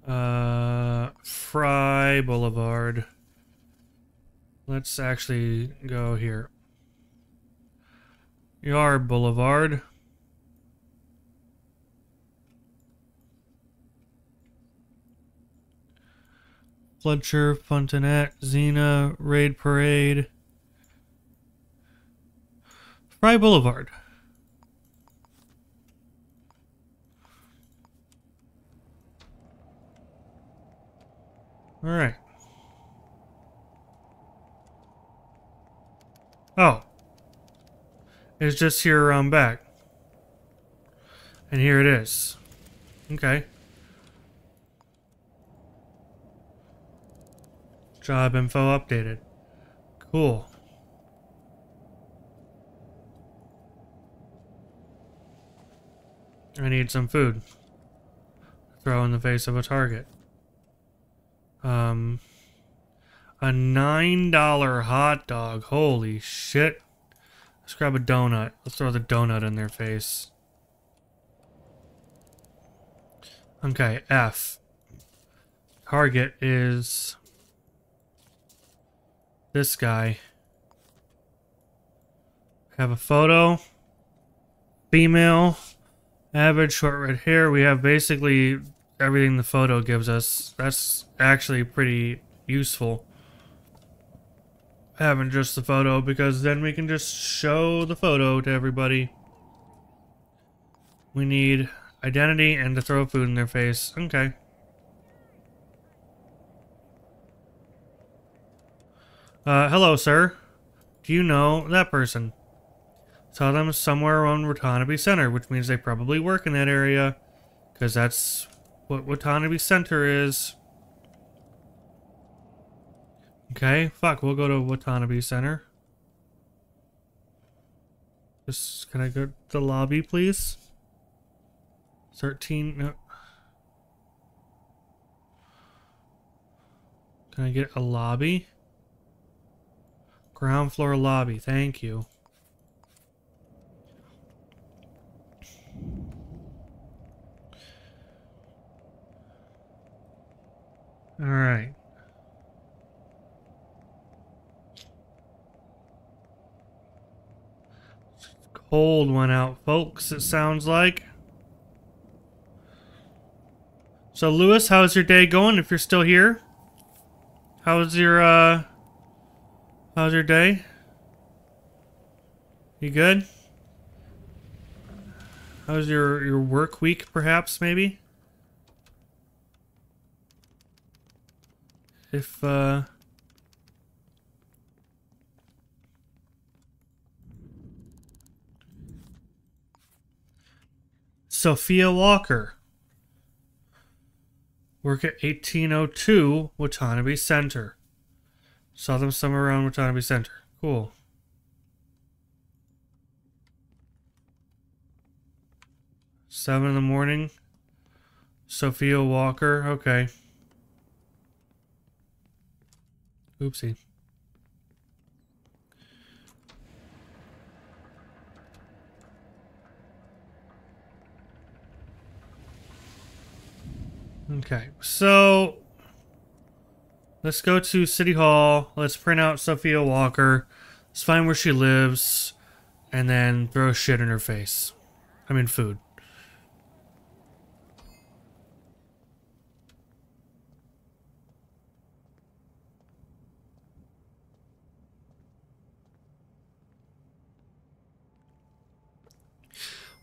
Uh, Fry Boulevard. Let's actually go here. Yard Boulevard. Fletcher, Fontanet, Xena, Raid Parade. Fry Boulevard. Alright. Oh. It's just here around back. And here it is. Okay. Job info updated. Cool. I need some food. Throw in the face of a target. Um, a nine dollar hot dog. Holy shit! Let's grab a donut. Let's throw the donut in their face. Okay, F. Target is this guy. Have a photo. Female. Average short red hair. We have basically everything the photo gives us. That's actually pretty useful. Having just the photo because then we can just show the photo to everybody. We need identity and to throw food in their face. Okay. Uh, hello, sir. Do you know that person? Saw them somewhere around Watanabe Center, which means they probably work in that area. Because that's what Watanabe Center is. Okay, fuck, we'll go to Watanabe Center. Just, can I go to the lobby, please? 13, no. Can I get a lobby? Ground floor lobby, thank you. All right. Cold one out, folks, it sounds like. So, Lewis, how's your day going? If you're still here, how's your uh, how's your day? You good? How's your your work week, perhaps? Maybe. If uh. Sophia Walker. Work at 1802 Watanabe Center. Saw them somewhere around Watanabe Center. Cool. Seven in the morning. Sophia Walker. Okay. Oopsie. Okay, so let's go to City Hall. Let's print out Sophia Walker. Let's find where she lives, and then throw shit in her face. I mean, food.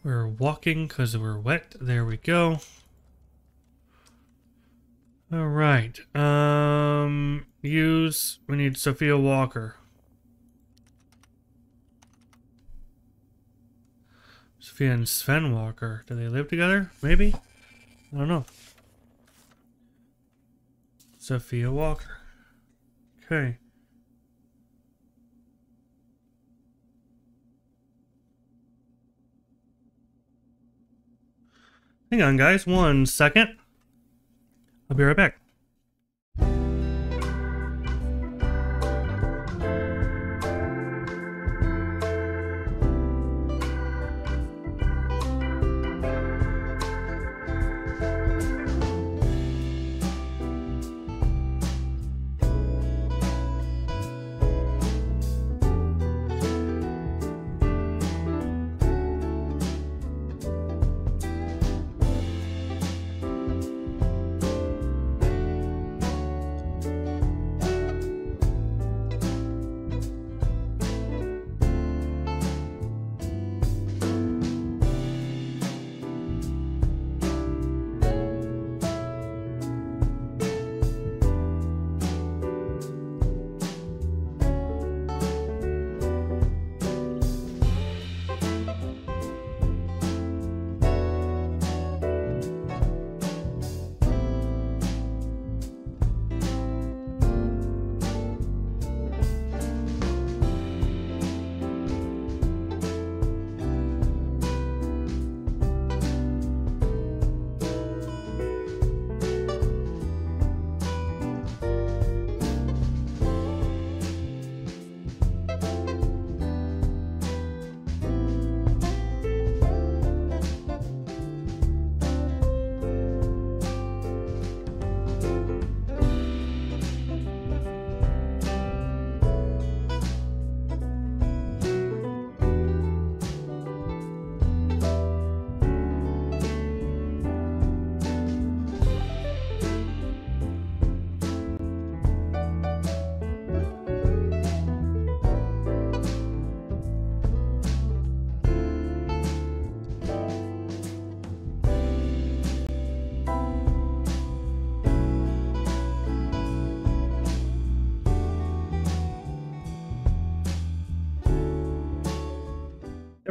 We're walking because we're wet. There we go. All right. Um, use. We need Sophia Walker. Sophia and Sven Walker. Do they live together? Maybe. I don't know. Sophia Walker. Okay. Hang on, guys. One second. I'll be right back.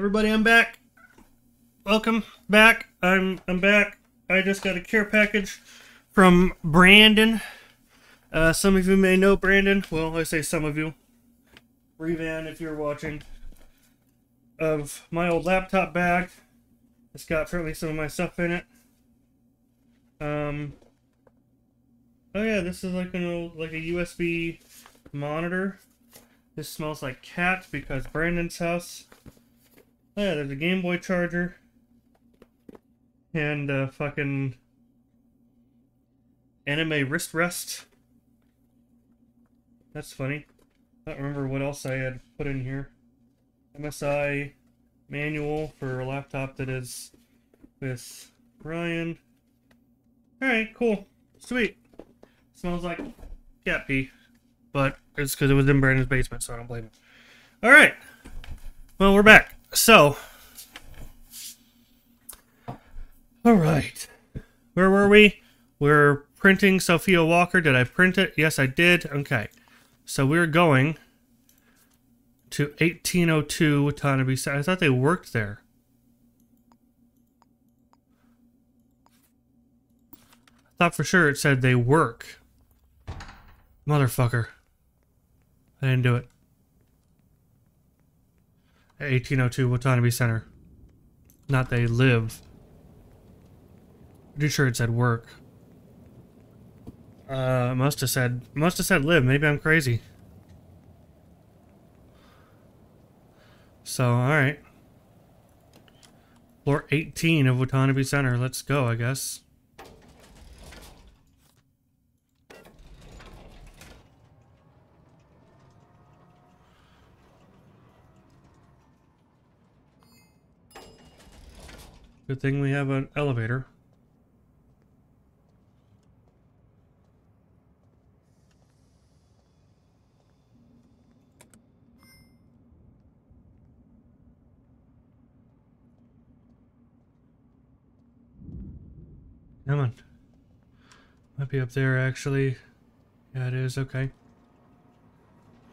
Everybody, I'm back. Welcome back. I'm I'm back. I just got a care package from Brandon. Uh, some of you may know Brandon. Well, I say some of you. Revan, if you're watching. Of my old laptop bag. It's got certainly some of my stuff in it. Um. Oh yeah, this is like an old, like a USB monitor. This smells like cat because Brandon's house Oh, yeah, there's a Game Boy charger. And a fucking anime wrist rest. That's funny. I don't remember what else I had put in here. MSI manual for a laptop that is with Ryan. Alright, cool. Sweet. Smells like cat pee. But it's because it was in Brandon's basement, so I don't blame him. Alright. Well, we're back. So. Alright. Where were we? We're printing Sophia Walker. Did I print it? Yes, I did. Okay. So we're going to 1802 Watanabe. I thought they worked there. I thought for sure it said they work. Motherfucker. I didn't do it. 1802 Watanabe Center. Not they live. Pretty sure it said work. Uh, must have said, must have said live. Maybe I'm crazy. So, alright. Floor 18 of Watanabe Center. Let's go, I guess. Good thing we have an elevator. Come on. Might be up there, actually. Yeah, it is. Okay.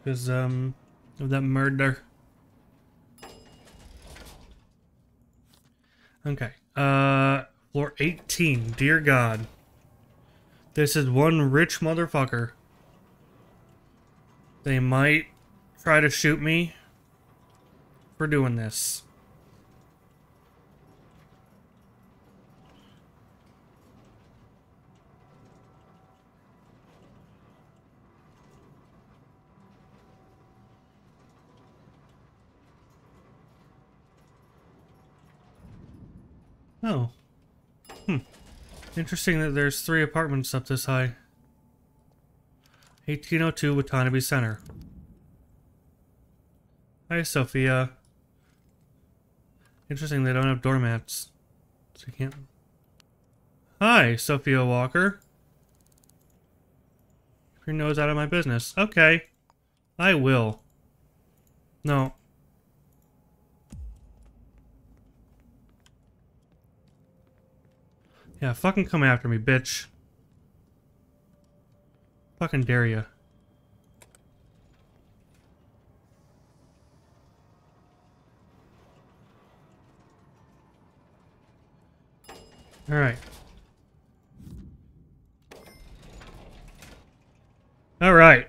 Because, um, of that murder. Okay. Uh, floor 18. Dear God. This is one rich motherfucker. They might try to shoot me for doing this. Oh. Hmm. Interesting that there's three apartments up this high. 1802 Watanabe Center. Hi, Sophia. Interesting they don't have doormats. So you can't... Hi, Sophia Walker. Keep your nose out of my business. Okay. I will. No, Yeah, fucking come after me, bitch. Fucking dare ya. Alright. Alright.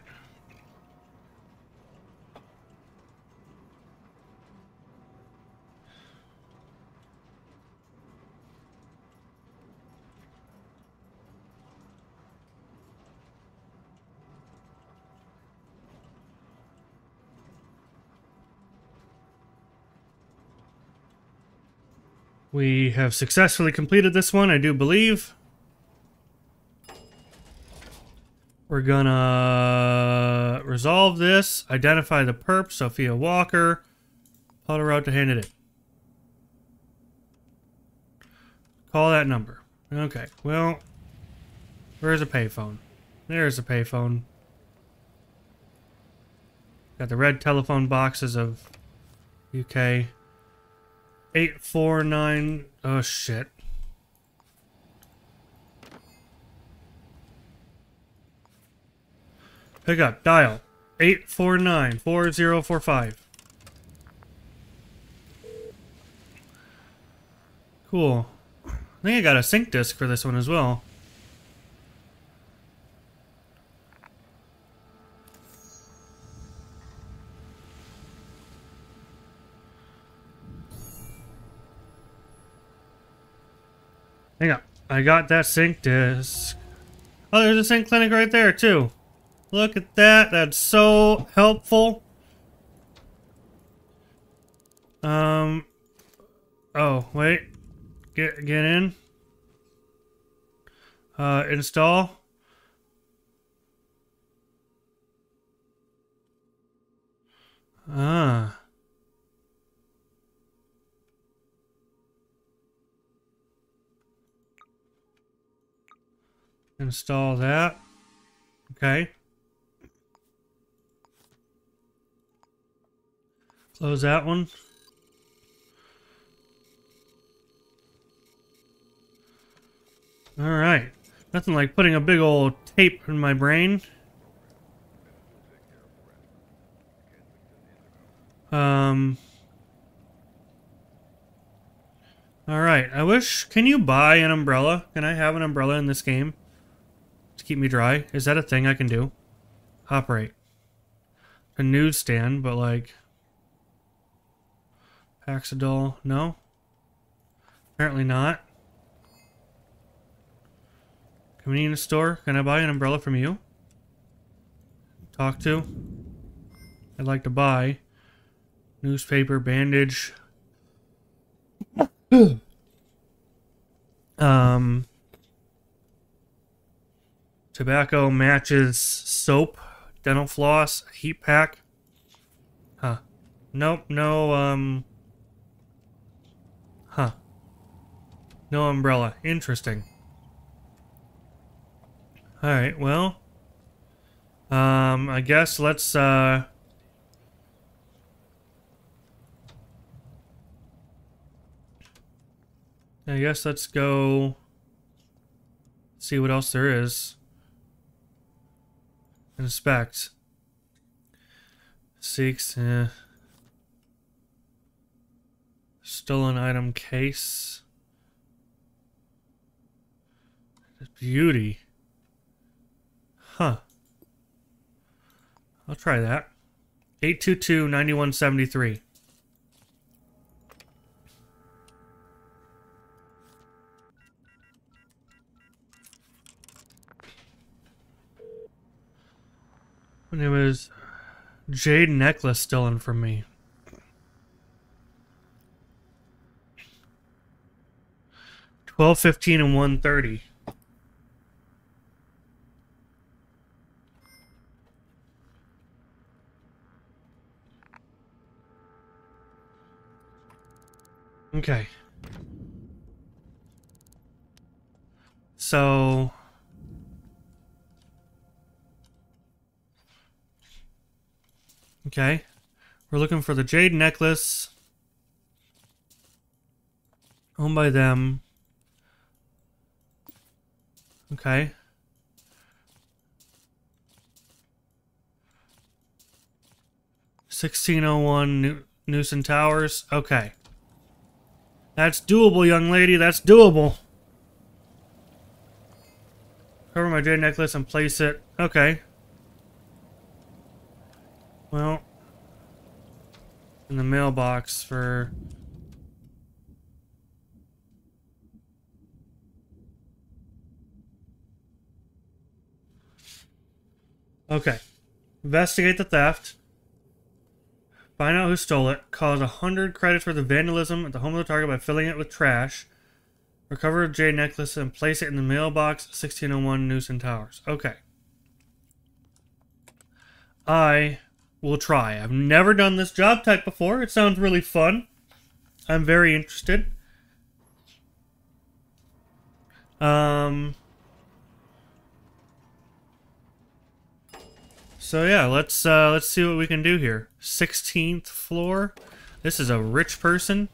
We have successfully completed this one, I do believe. We're gonna resolve this, identify the perp, Sophia Walker, her out to hand it in. Call that number. Okay, well, where's a payphone? There's a payphone. Got the red telephone boxes of UK. Eight four nine. Oh shit. Pick up. Dial. Eight four nine four zero four five. Cool. I think I got a sync disk for this one as well. Hang on. I got that sync disk. Oh, there's a sync clinic right there, too. Look at that. That's so helpful. Um. Oh, wait. Get, get in. Uh, install. Ah. Install that. Okay. Close that one. Alright. Nothing like putting a big old tape in my brain. Um... Alright, I wish... Can you buy an umbrella? Can I have an umbrella in this game? Keep me dry? Is that a thing I can do? Operate. A newsstand, but like... Paxidol, no? Apparently not. Convenience store, can I buy an umbrella from you? Talk to? I'd like to buy. Newspaper, bandage. um, tobacco, matches, soap, dental floss, heat pack. Huh. Nope, no, um... Huh. No umbrella. Interesting. Alright, well... Um, I guess let's, uh... I guess let's go see what else there is. Inspect. Seeks. Stolen item case. Beauty. Huh. I'll try that. 822 9173. It was jade necklace stolen from me. Twelve fifteen and one thirty. Okay. So Okay. We're looking for the jade necklace. Owned by them. Okay. Sixteen oh one New Newson Towers. Okay. That's doable, young lady. That's doable. Cover my jade necklace and place it. Okay. Well, in the mailbox for... Okay. Investigate the theft. Find out who stole it. Cause 100 credits for the vandalism at the home of the target by filling it with trash. Recover a jade necklace and place it in the mailbox 1601 Newson Towers. Okay. I We'll try. I've never done this job type before. It sounds really fun. I'm very interested. Um. So yeah, let's uh, let's see what we can do here. 16th floor. This is a rich person.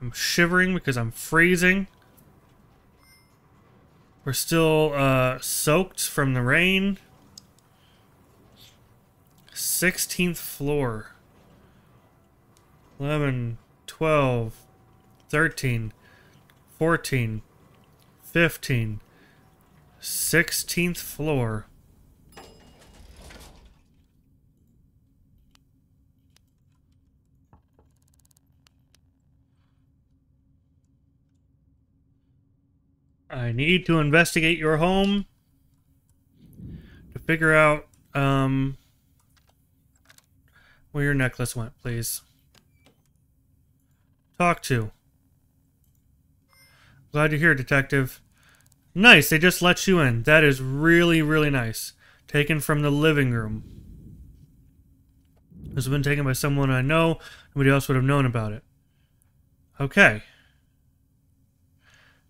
I'm shivering because I'm freezing. We're still uh, soaked from the rain. 16th floor. 11, 12, 13, 14, 15, 16th floor. I need to investigate your home to figure out um, where your necklace went, please. Talk to. Glad you're here, detective. Nice, they just let you in. That is really, really nice. Taken from the living room. This has been taken by someone I know. Nobody else would have known about it. Okay.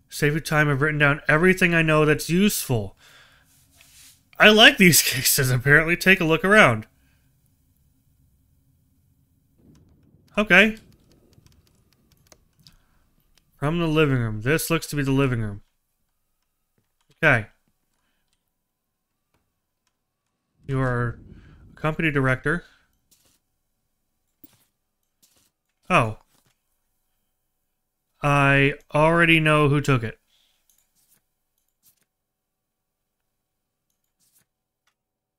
Save you time. I've written down everything I know that's useful. I like these cases, apparently. Take a look around. Okay. From the living room. This looks to be the living room. Okay. You are a company director. Oh. I already know who took it.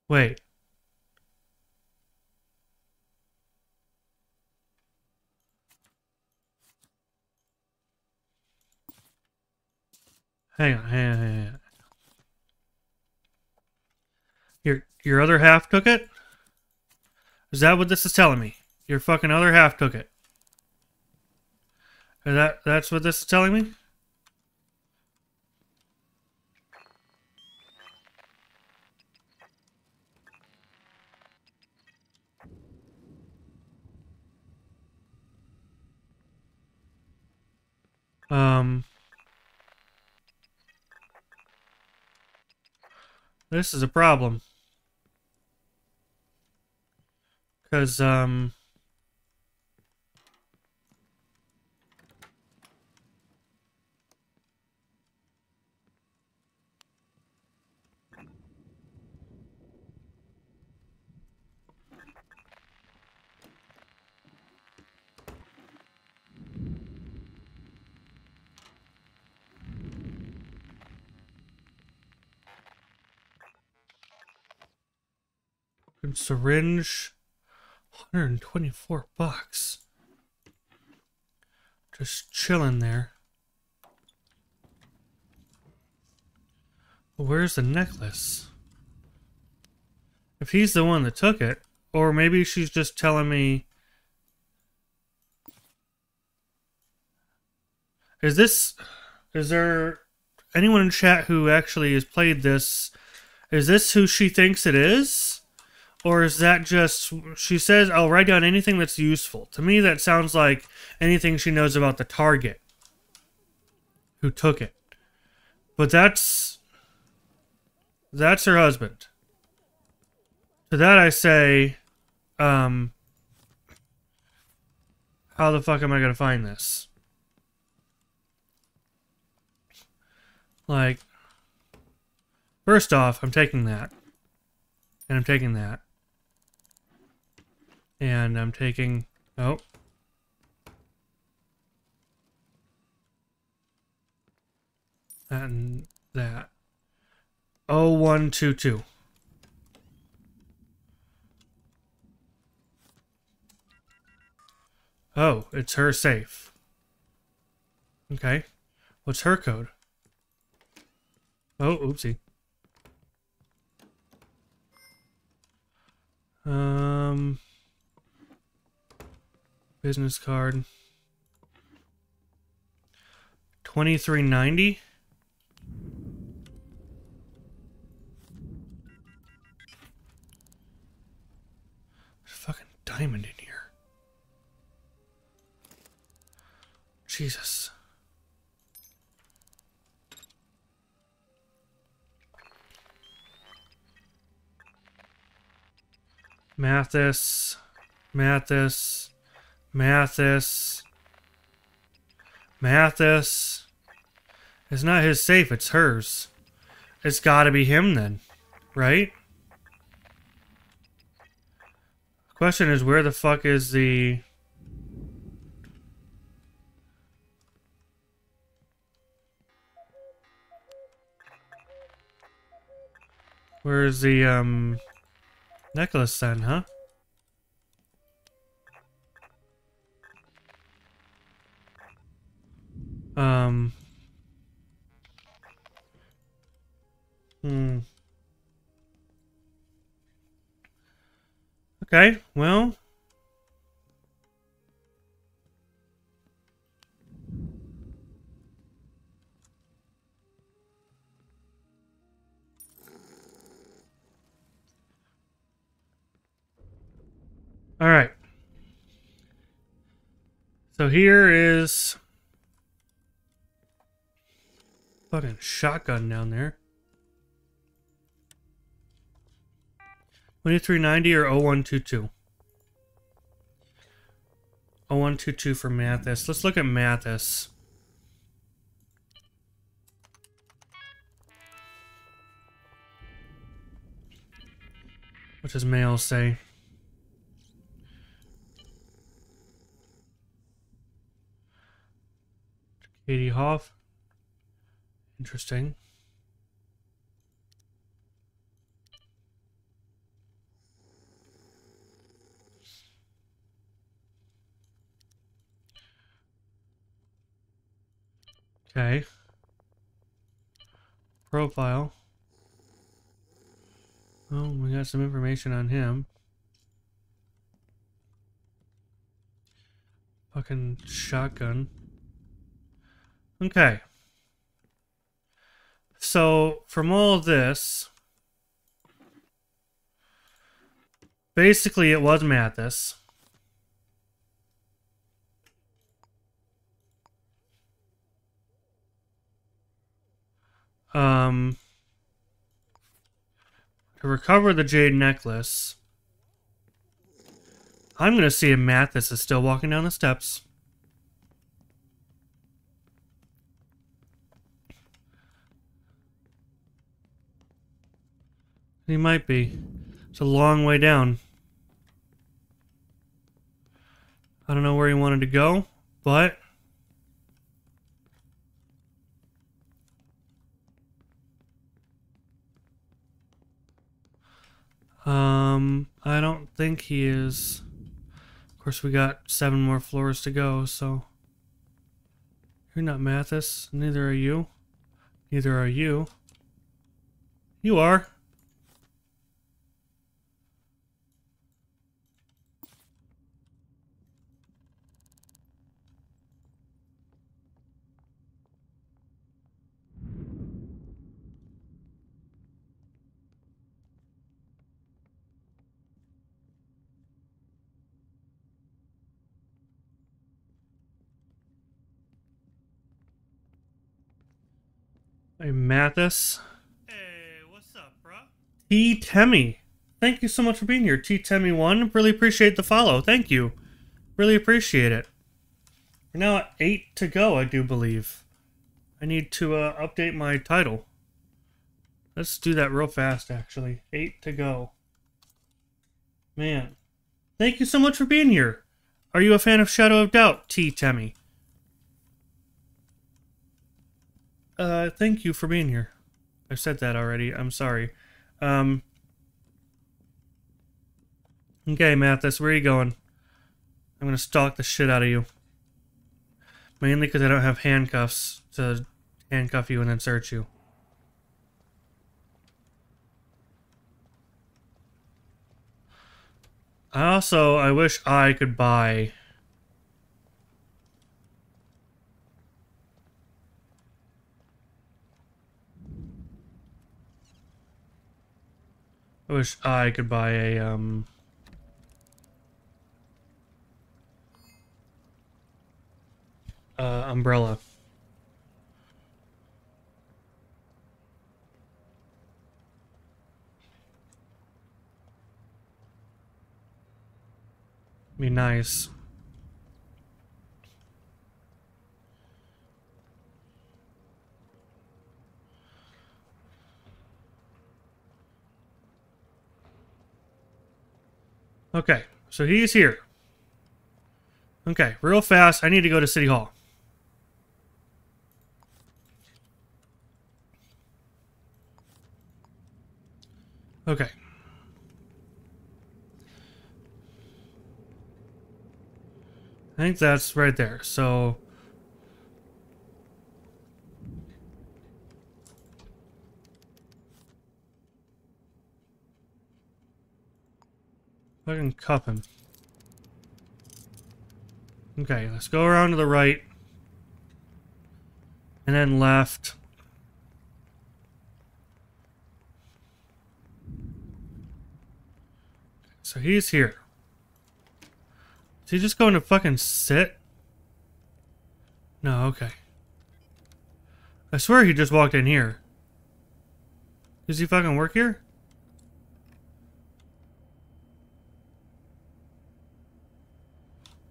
Wait. Hang on, hang on, hang on. Your your other half took it? Is that what this is telling me? Your fucking other half took it. Is that that's what this is telling me? Um This is a problem. Cuz um Syringe 124 bucks. Just chilling there. Where's the necklace? If he's the one that took it, or maybe she's just telling me. Is this. Is there anyone in chat who actually has played this? Is this who she thinks it is? Or is that just. She says, I'll write down anything that's useful. To me, that sounds like anything she knows about the target who took it. But that's. That's her husband. To that I say, um, how the fuck am I gonna find this? Like, first off, I'm taking that, and I'm taking that, and I'm taking, oh. And that. 0122. Oh, it's her safe. Okay. What's her code? Oh, oopsie. Um business card. 2390 There's a fucking diamond in here. Jesus. Mathis. Mathis. Mathis. Mathis. It's not his safe, it's hers. It's gotta be him then, right? Question is, where the fuck is the... Where's the, um... Necklace then, huh? Okay, well. All right. So here is Fucking shotgun down there. 2390 or 0122? 0122 for Mathis. Let's look at Mathis. What does mail say? Katie Hoff. Interesting. Okay. Profile. Oh, we got some information on him. Fucking shotgun. Okay. So, from all this, basically it was Mathis. Um, to recover the jade necklace, I'm going to see if Mathis is still walking down the steps. He might be. It's a long way down. I don't know where he wanted to go, but... Um, I don't think he is. Of course, we got seven more floors to go, so... You're not Mathis. Neither are you. Neither are you. You are. Hey, Mathis. Hey, what's up, bro? T. Temmie. Thank you so much for being here, T. Temmie1. Really appreciate the follow. Thank you. Really appreciate it. We're now at 8 to go, I do believe. I need to uh, update my title. Let's do that real fast, actually. 8 to go. Man. Thank you so much for being here. Are you a fan of Shadow of Doubt, T. Temmie? Uh, thank you for being here. I've said that already. I'm sorry. Um. Okay, Mathis, where are you going? I'm gonna stalk the shit out of you. Mainly because I don't have handcuffs to handcuff you and then search you. I also, I wish I could buy wish I could buy a, um... Uh, umbrella. Be nice. Okay, so he's here. Okay, real fast, I need to go to City Hall. Okay. I think that's right there. So Fucking cup him. Okay, let's go around to the right. And then left. So he's here. Is he just going to fucking sit? No, okay. I swear he just walked in here. Does he fucking work here?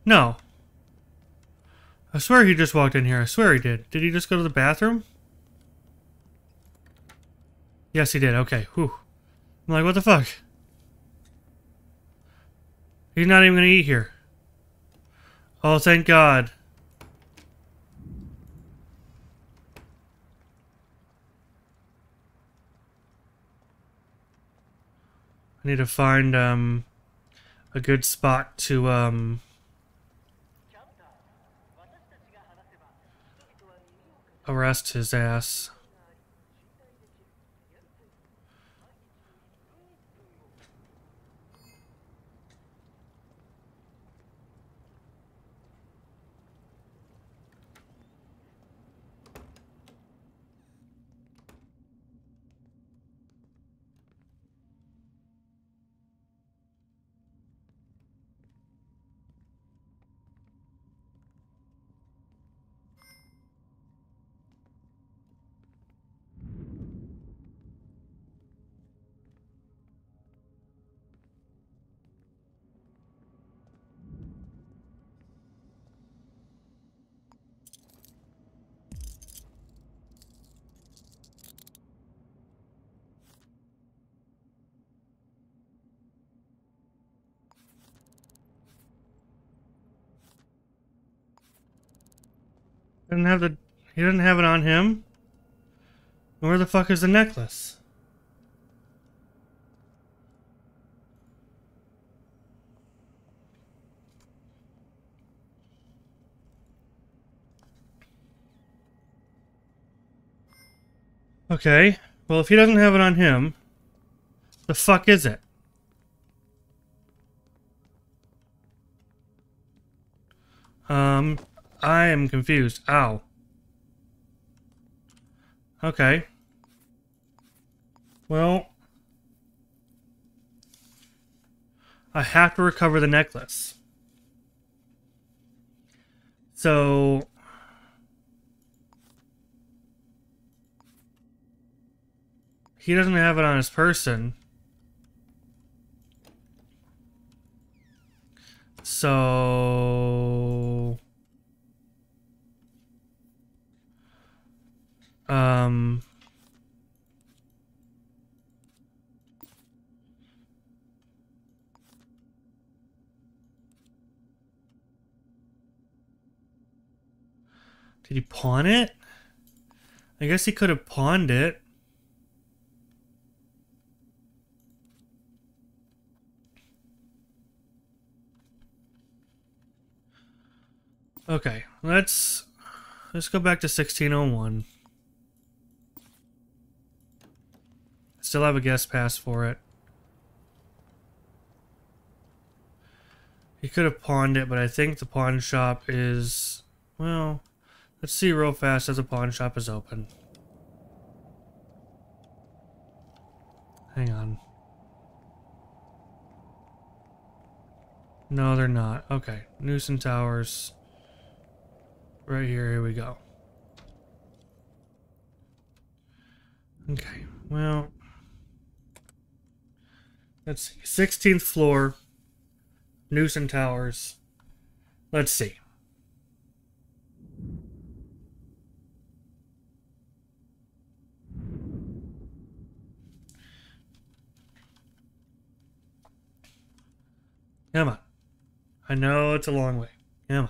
No. I swear he just walked in here. I swear he did. Did he just go to the bathroom? Yes, he did. Okay. Whew. I'm like, what the fuck? He's not even gonna eat here. Oh, thank God. I need to find um a good spot to um arrest his ass. Didn't have the he didn't have it on him. Where the fuck is the necklace? Okay. Well, if he doesn't have it on him, the fuck is it? Um, I am confused. Ow. Okay. Well, I have to recover the necklace. So, he doesn't have it on his person. So, um, did he pawn it? I guess he could have pawned it. Okay, let's let's go back to 1601. Still have a guest pass for it. He could have pawned it, but I think the pawn shop is... Well, let's see real fast if the pawn shop is open. Hang on. No, they're not. Okay. Newson Towers. Right here, here we go. Okay, well... Let's see. 16th floor. Newson Towers. Let's see. On. I know it's a long way. On.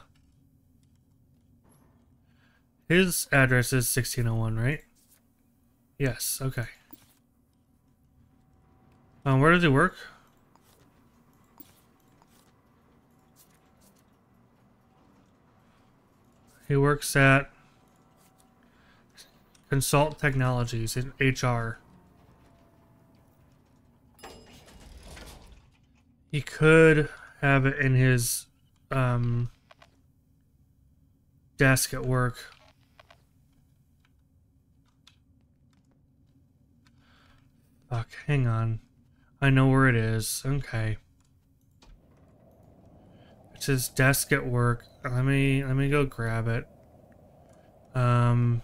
His address is 1601, right? Yes, okay. Um, where does he work? He works at Consult Technologies in HR. He could have it in his um, desk at work. Fuck, hang on. I know where it is. Okay. It's his desk at work. Let me let me go grab it. Um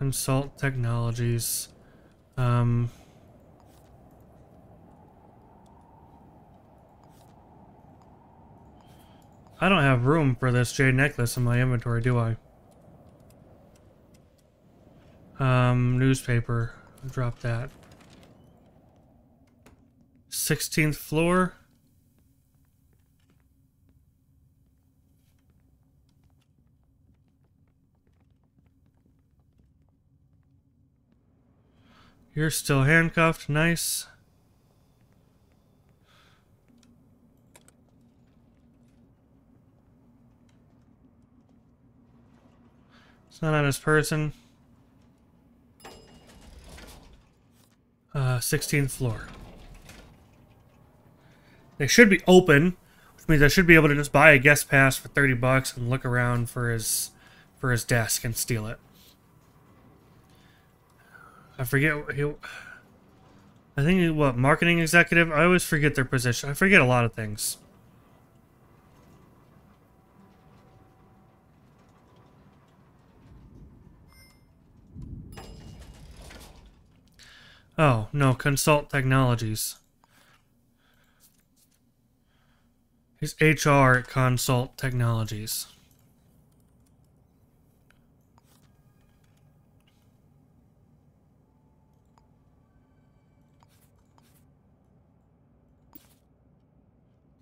Consult Technologies. Um, I don't have room for this jade necklace in my inventory, do I? Um, newspaper. Drop that. 16th floor. You're still handcuffed. Nice. It's not on his person. Uh, 16th floor. They should be open, which means I should be able to just buy a guest pass for 30 bucks and look around for his for his desk and steal it. I forget he I think what marketing executive. I always forget their position. I forget a lot of things. Oh, no, Consult Technologies. He's HR at Consult Technologies.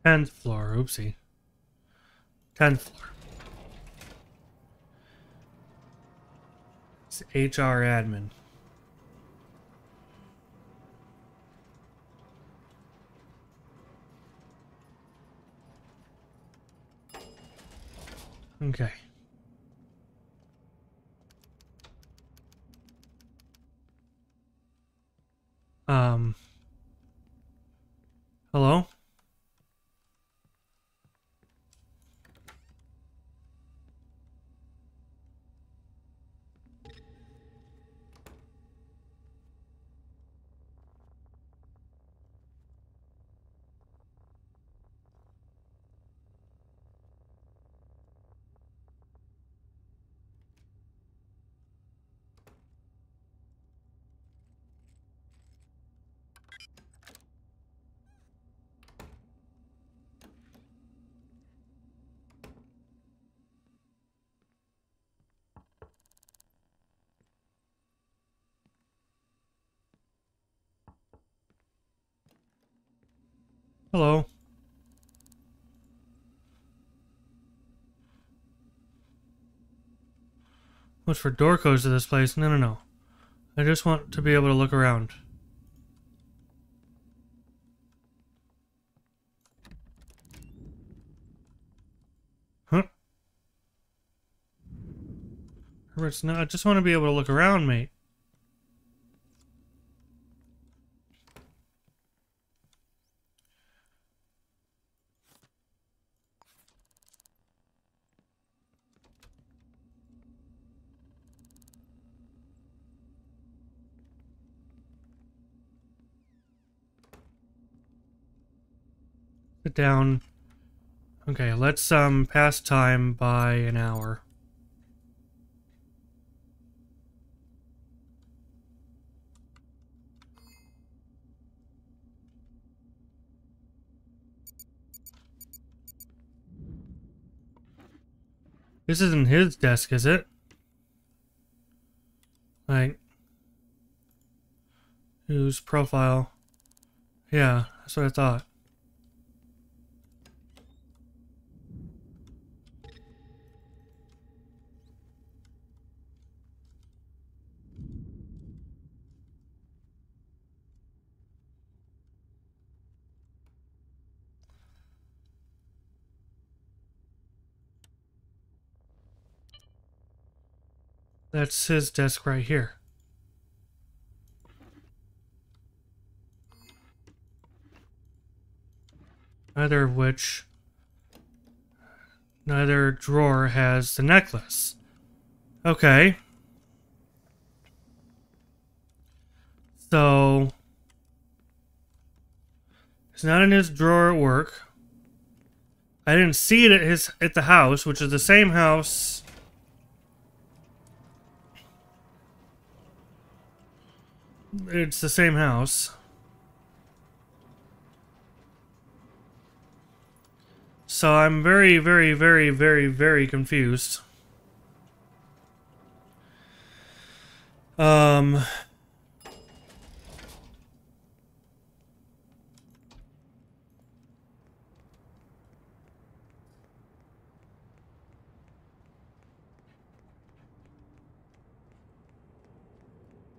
Tenth floor, oopsie. Tenth floor. It's HR admin. Okay. Um. Hello. What's for door codes to this place? No, no, no. I just want to be able to look around. Huh? Herbert's not. I just want to be able to look around, mate. Down. Okay, let's um pass time by an hour. This isn't his desk, is it? Like, whose profile? Yeah, that's what I thought. That's his desk right here. Neither of which, neither drawer has the necklace. Okay. So, it's not in his drawer at work. I didn't see it at his at the house, which is the same house it's the same house. So I'm very, very, very, very, very confused. Um...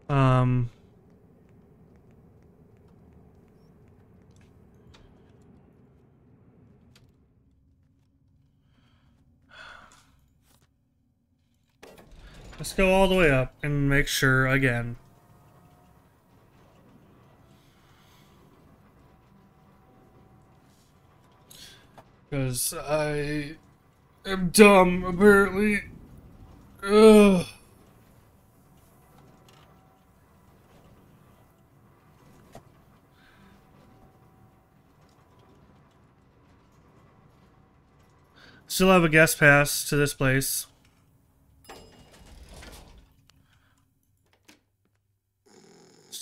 Um... Let's go all the way up and make sure again. Because I am dumb, apparently. Ugh. Still have a guest pass to this place.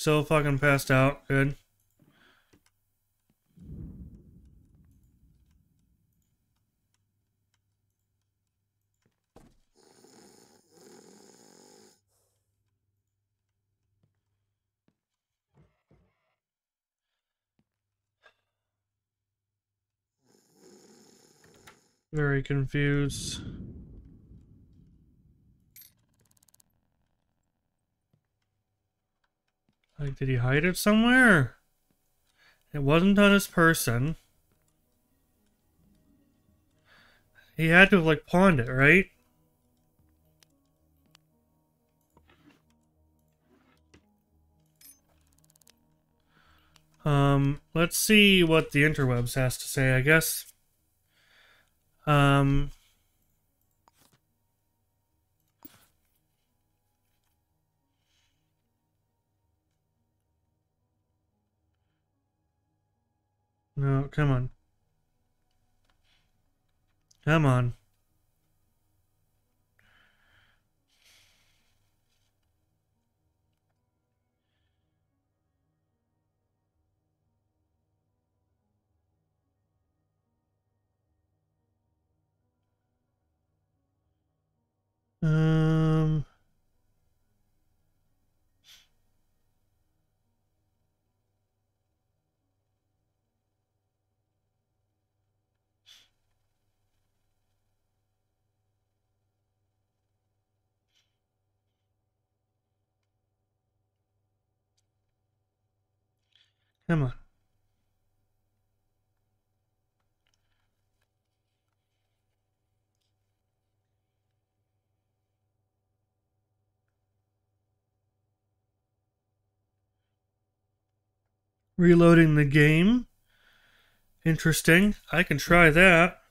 Still fucking passed out. Good. Very confused. Like, did he hide it somewhere? It wasn't on his person. He had to have, like, pawned it, right? Um, let's see what the interwebs has to say, I guess. Um... No, come on. Come on. Um... Come on. Reloading the game. Interesting. I can try that.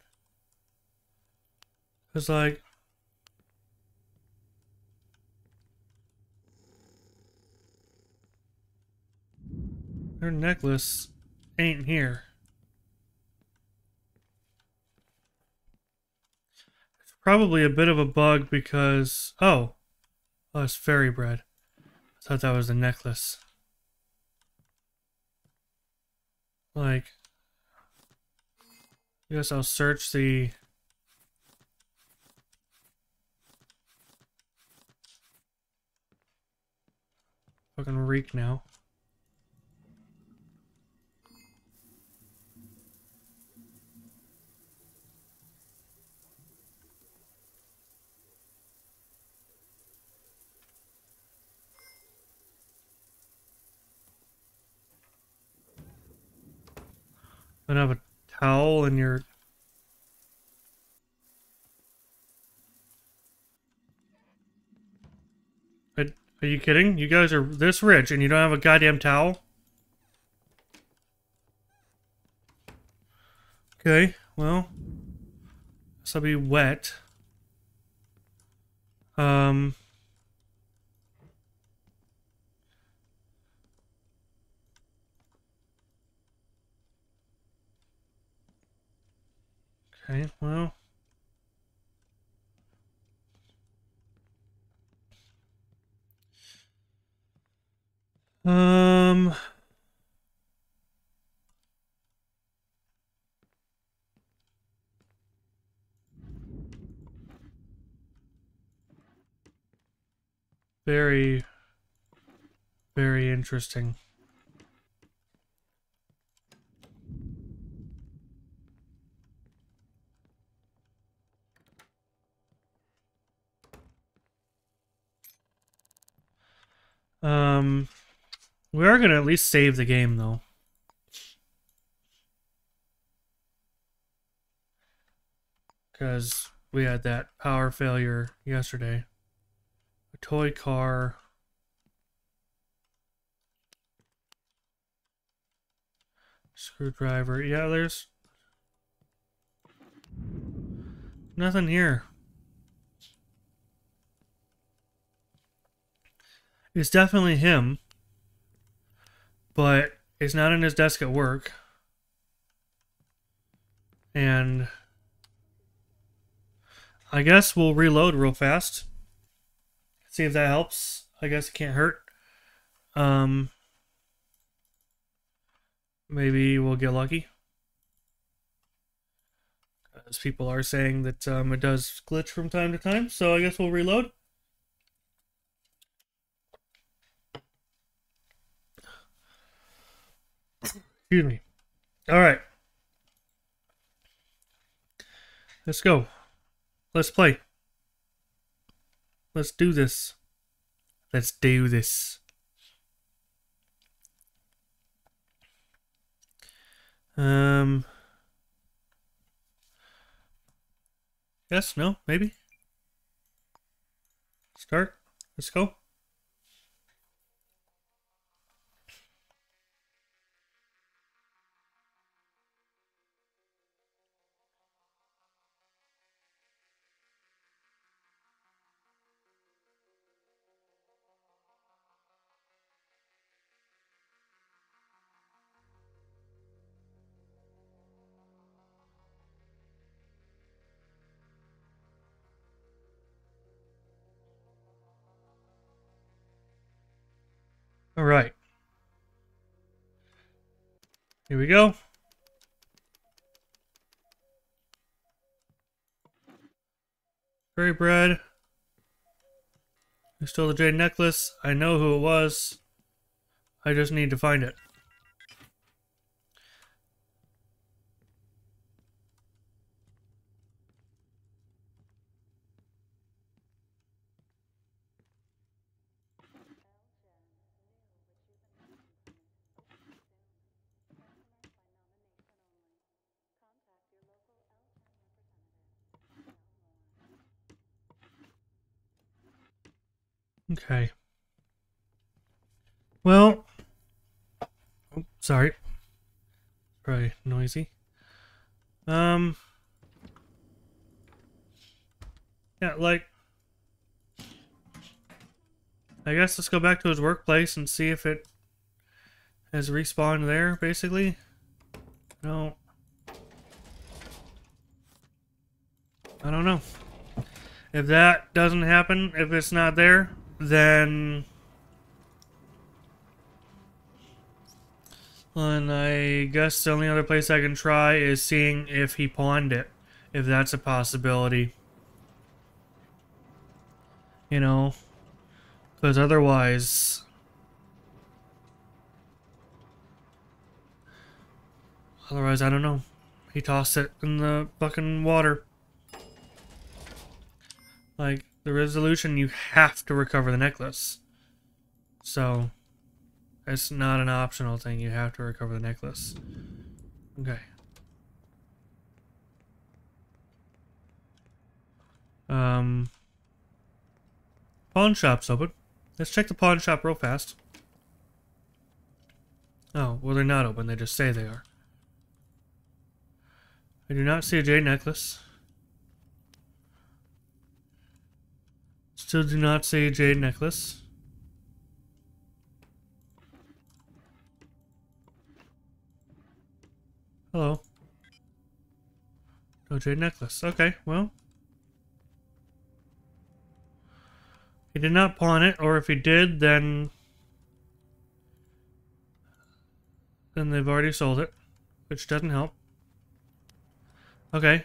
It's like... Her necklace ain't here. It's probably a bit of a bug because... Oh. Oh, it's fairy bread. I thought that was the necklace. Like... I guess I'll search the... Fucking reek now. Don't have a towel in your... Are, you kidding? You guys are this rich and you don't have a goddamn towel? Okay, well... This will be wet. Um... Okay, well. Um. Very, very interesting. Um, we are going to at least save the game, though. Because we had that power failure yesterday. A toy car. Screwdriver. Yeah, there's nothing here. It's definitely him, but it's not in his desk at work. And I guess we'll reload real fast. See if that helps. I guess it can't hurt. Um, maybe we'll get lucky. As people are saying that um, it does glitch from time to time, so I guess we'll reload. Excuse me. All right. Let's go. Let's play. Let's do this. Let's do this. Um. Yes, no, maybe. Start. Let's go. All right. Here we go. Fairy bread. Who stole the jade necklace? I know who it was. I just need to find it. Okay. Well, oh, sorry. Probably noisy. Um, yeah, like, I guess let's go back to his workplace and see if it has respawned there, basically. No. I don't know. If that doesn't happen, if it's not there, then and I guess the only other place I can try is seeing if he pawned it, if that's a possibility. You know, because otherwise, otherwise I don't know. He tossed it in the fucking water. Like, the resolution, you have to recover the necklace. So, it's not an optional thing. You have to recover the necklace. Okay. Um, pawn shop's open. Let's check the pawn shop real fast. Oh, well, they're not open. They just say they are. I do not see a jade necklace. Still do not see a jade necklace. Hello. No jade necklace. Okay, well. He did not pawn it, or if he did, then... then they've already sold it, which doesn't help. Okay.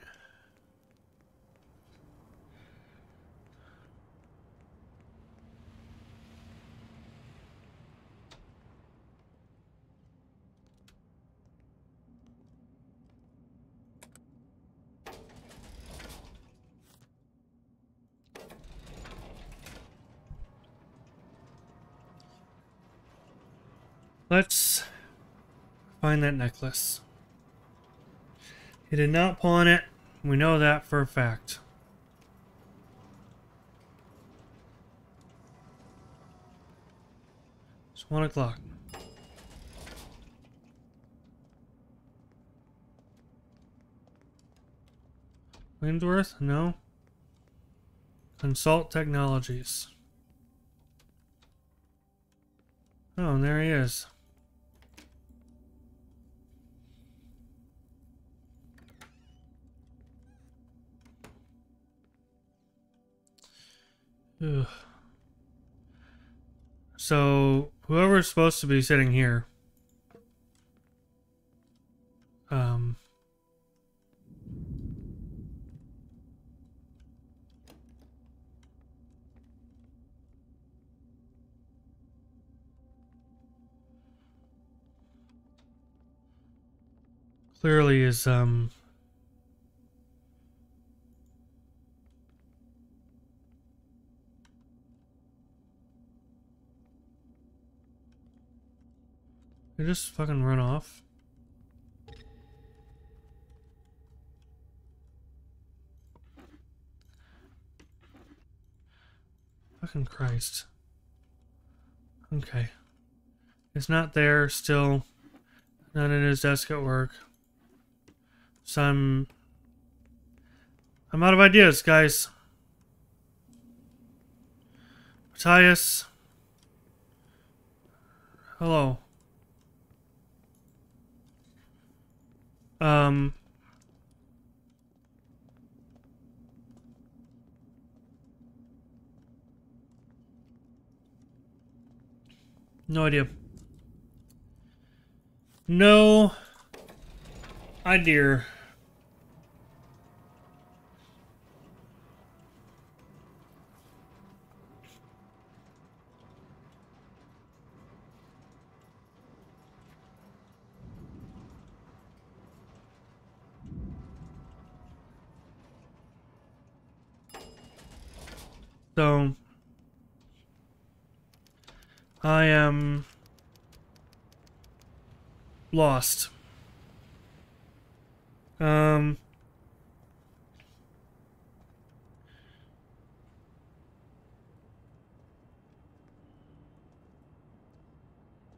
Let's find that necklace. He did not pawn it. We know that for a fact. It's one o'clock. Windworth? No. Consult Technologies. Oh, and there he is. Ugh. So, whoever's supposed to be sitting here, um, clearly is, um, They just fucking run off. Fucking Christ. Okay. It's not there still. Not in his desk at work. So I'm... I'm out of ideas, guys. Matthias. Hello. Um, no idea. No idea. So I am lost. Um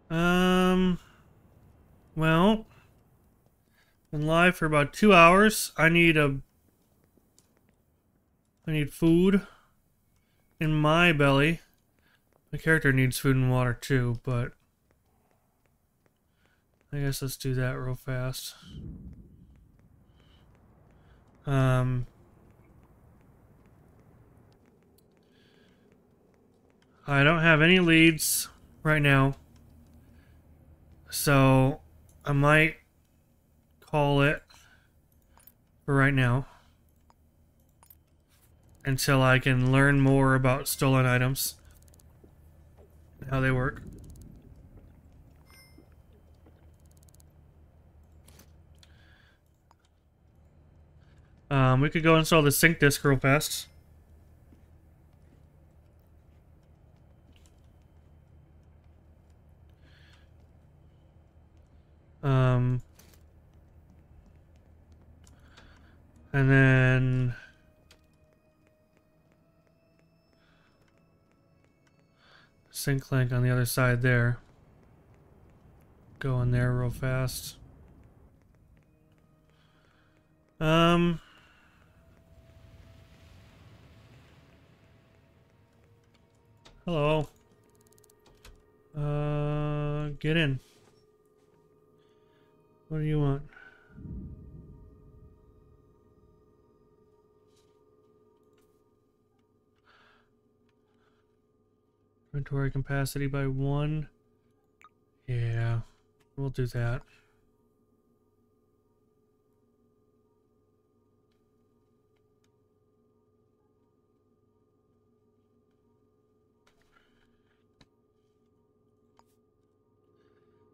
Um well been live for about two hours. I need a I need food in my belly. My character needs food and water too, but I guess let's do that real fast. Um, I don't have any leads right now, so I might call it for right now until I can learn more about stolen items. How they work. Um, we could go install the sync disk real fast. Um, and then sync clinic on the other side there. Go in there real fast. Um... Hello. Uh, get in. What do you want? Inventory capacity by one. Yeah, we'll do that.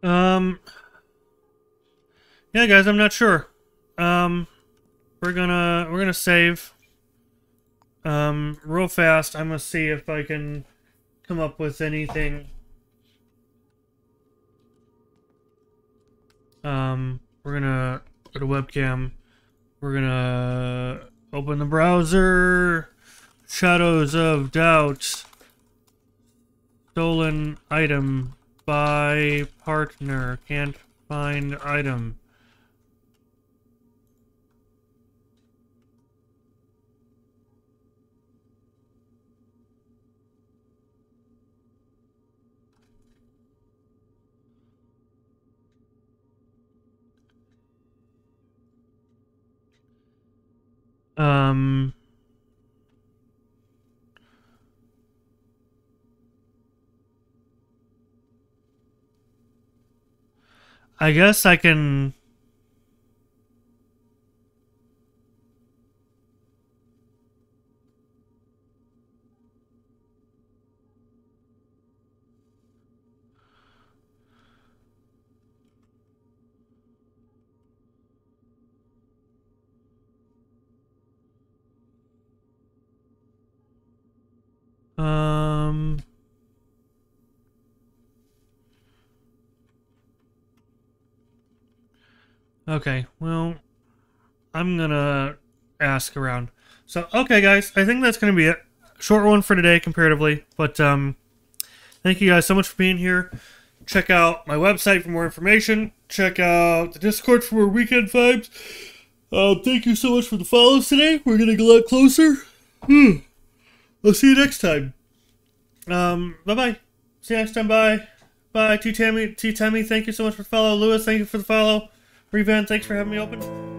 Um, yeah, guys, I'm not sure. Um, we're gonna we're gonna save. Um, real fast. I'm gonna see if I can come up with anything. Um, we're gonna go to webcam. We're gonna open the browser. Shadows of Doubt. Stolen item by partner. Can't find item. Um... I guess I can... Um... Okay, well, I'm gonna ask around. So, okay, guys, I think that's gonna be it. Short one for today, comparatively, but um, thank you guys so much for being here. Check out my website for more information. Check out the Discord for more weekend vibes. Uh, thank you so much for the follows today. We're gonna get a lot closer. Hmm. I'll see you next time. Um, bye bye. See you next time. Bye. Bye. T Tammy. T Tammy. Thank you so much for the follow. Lewis. Thank you for the follow. Revan, thanks for having me open.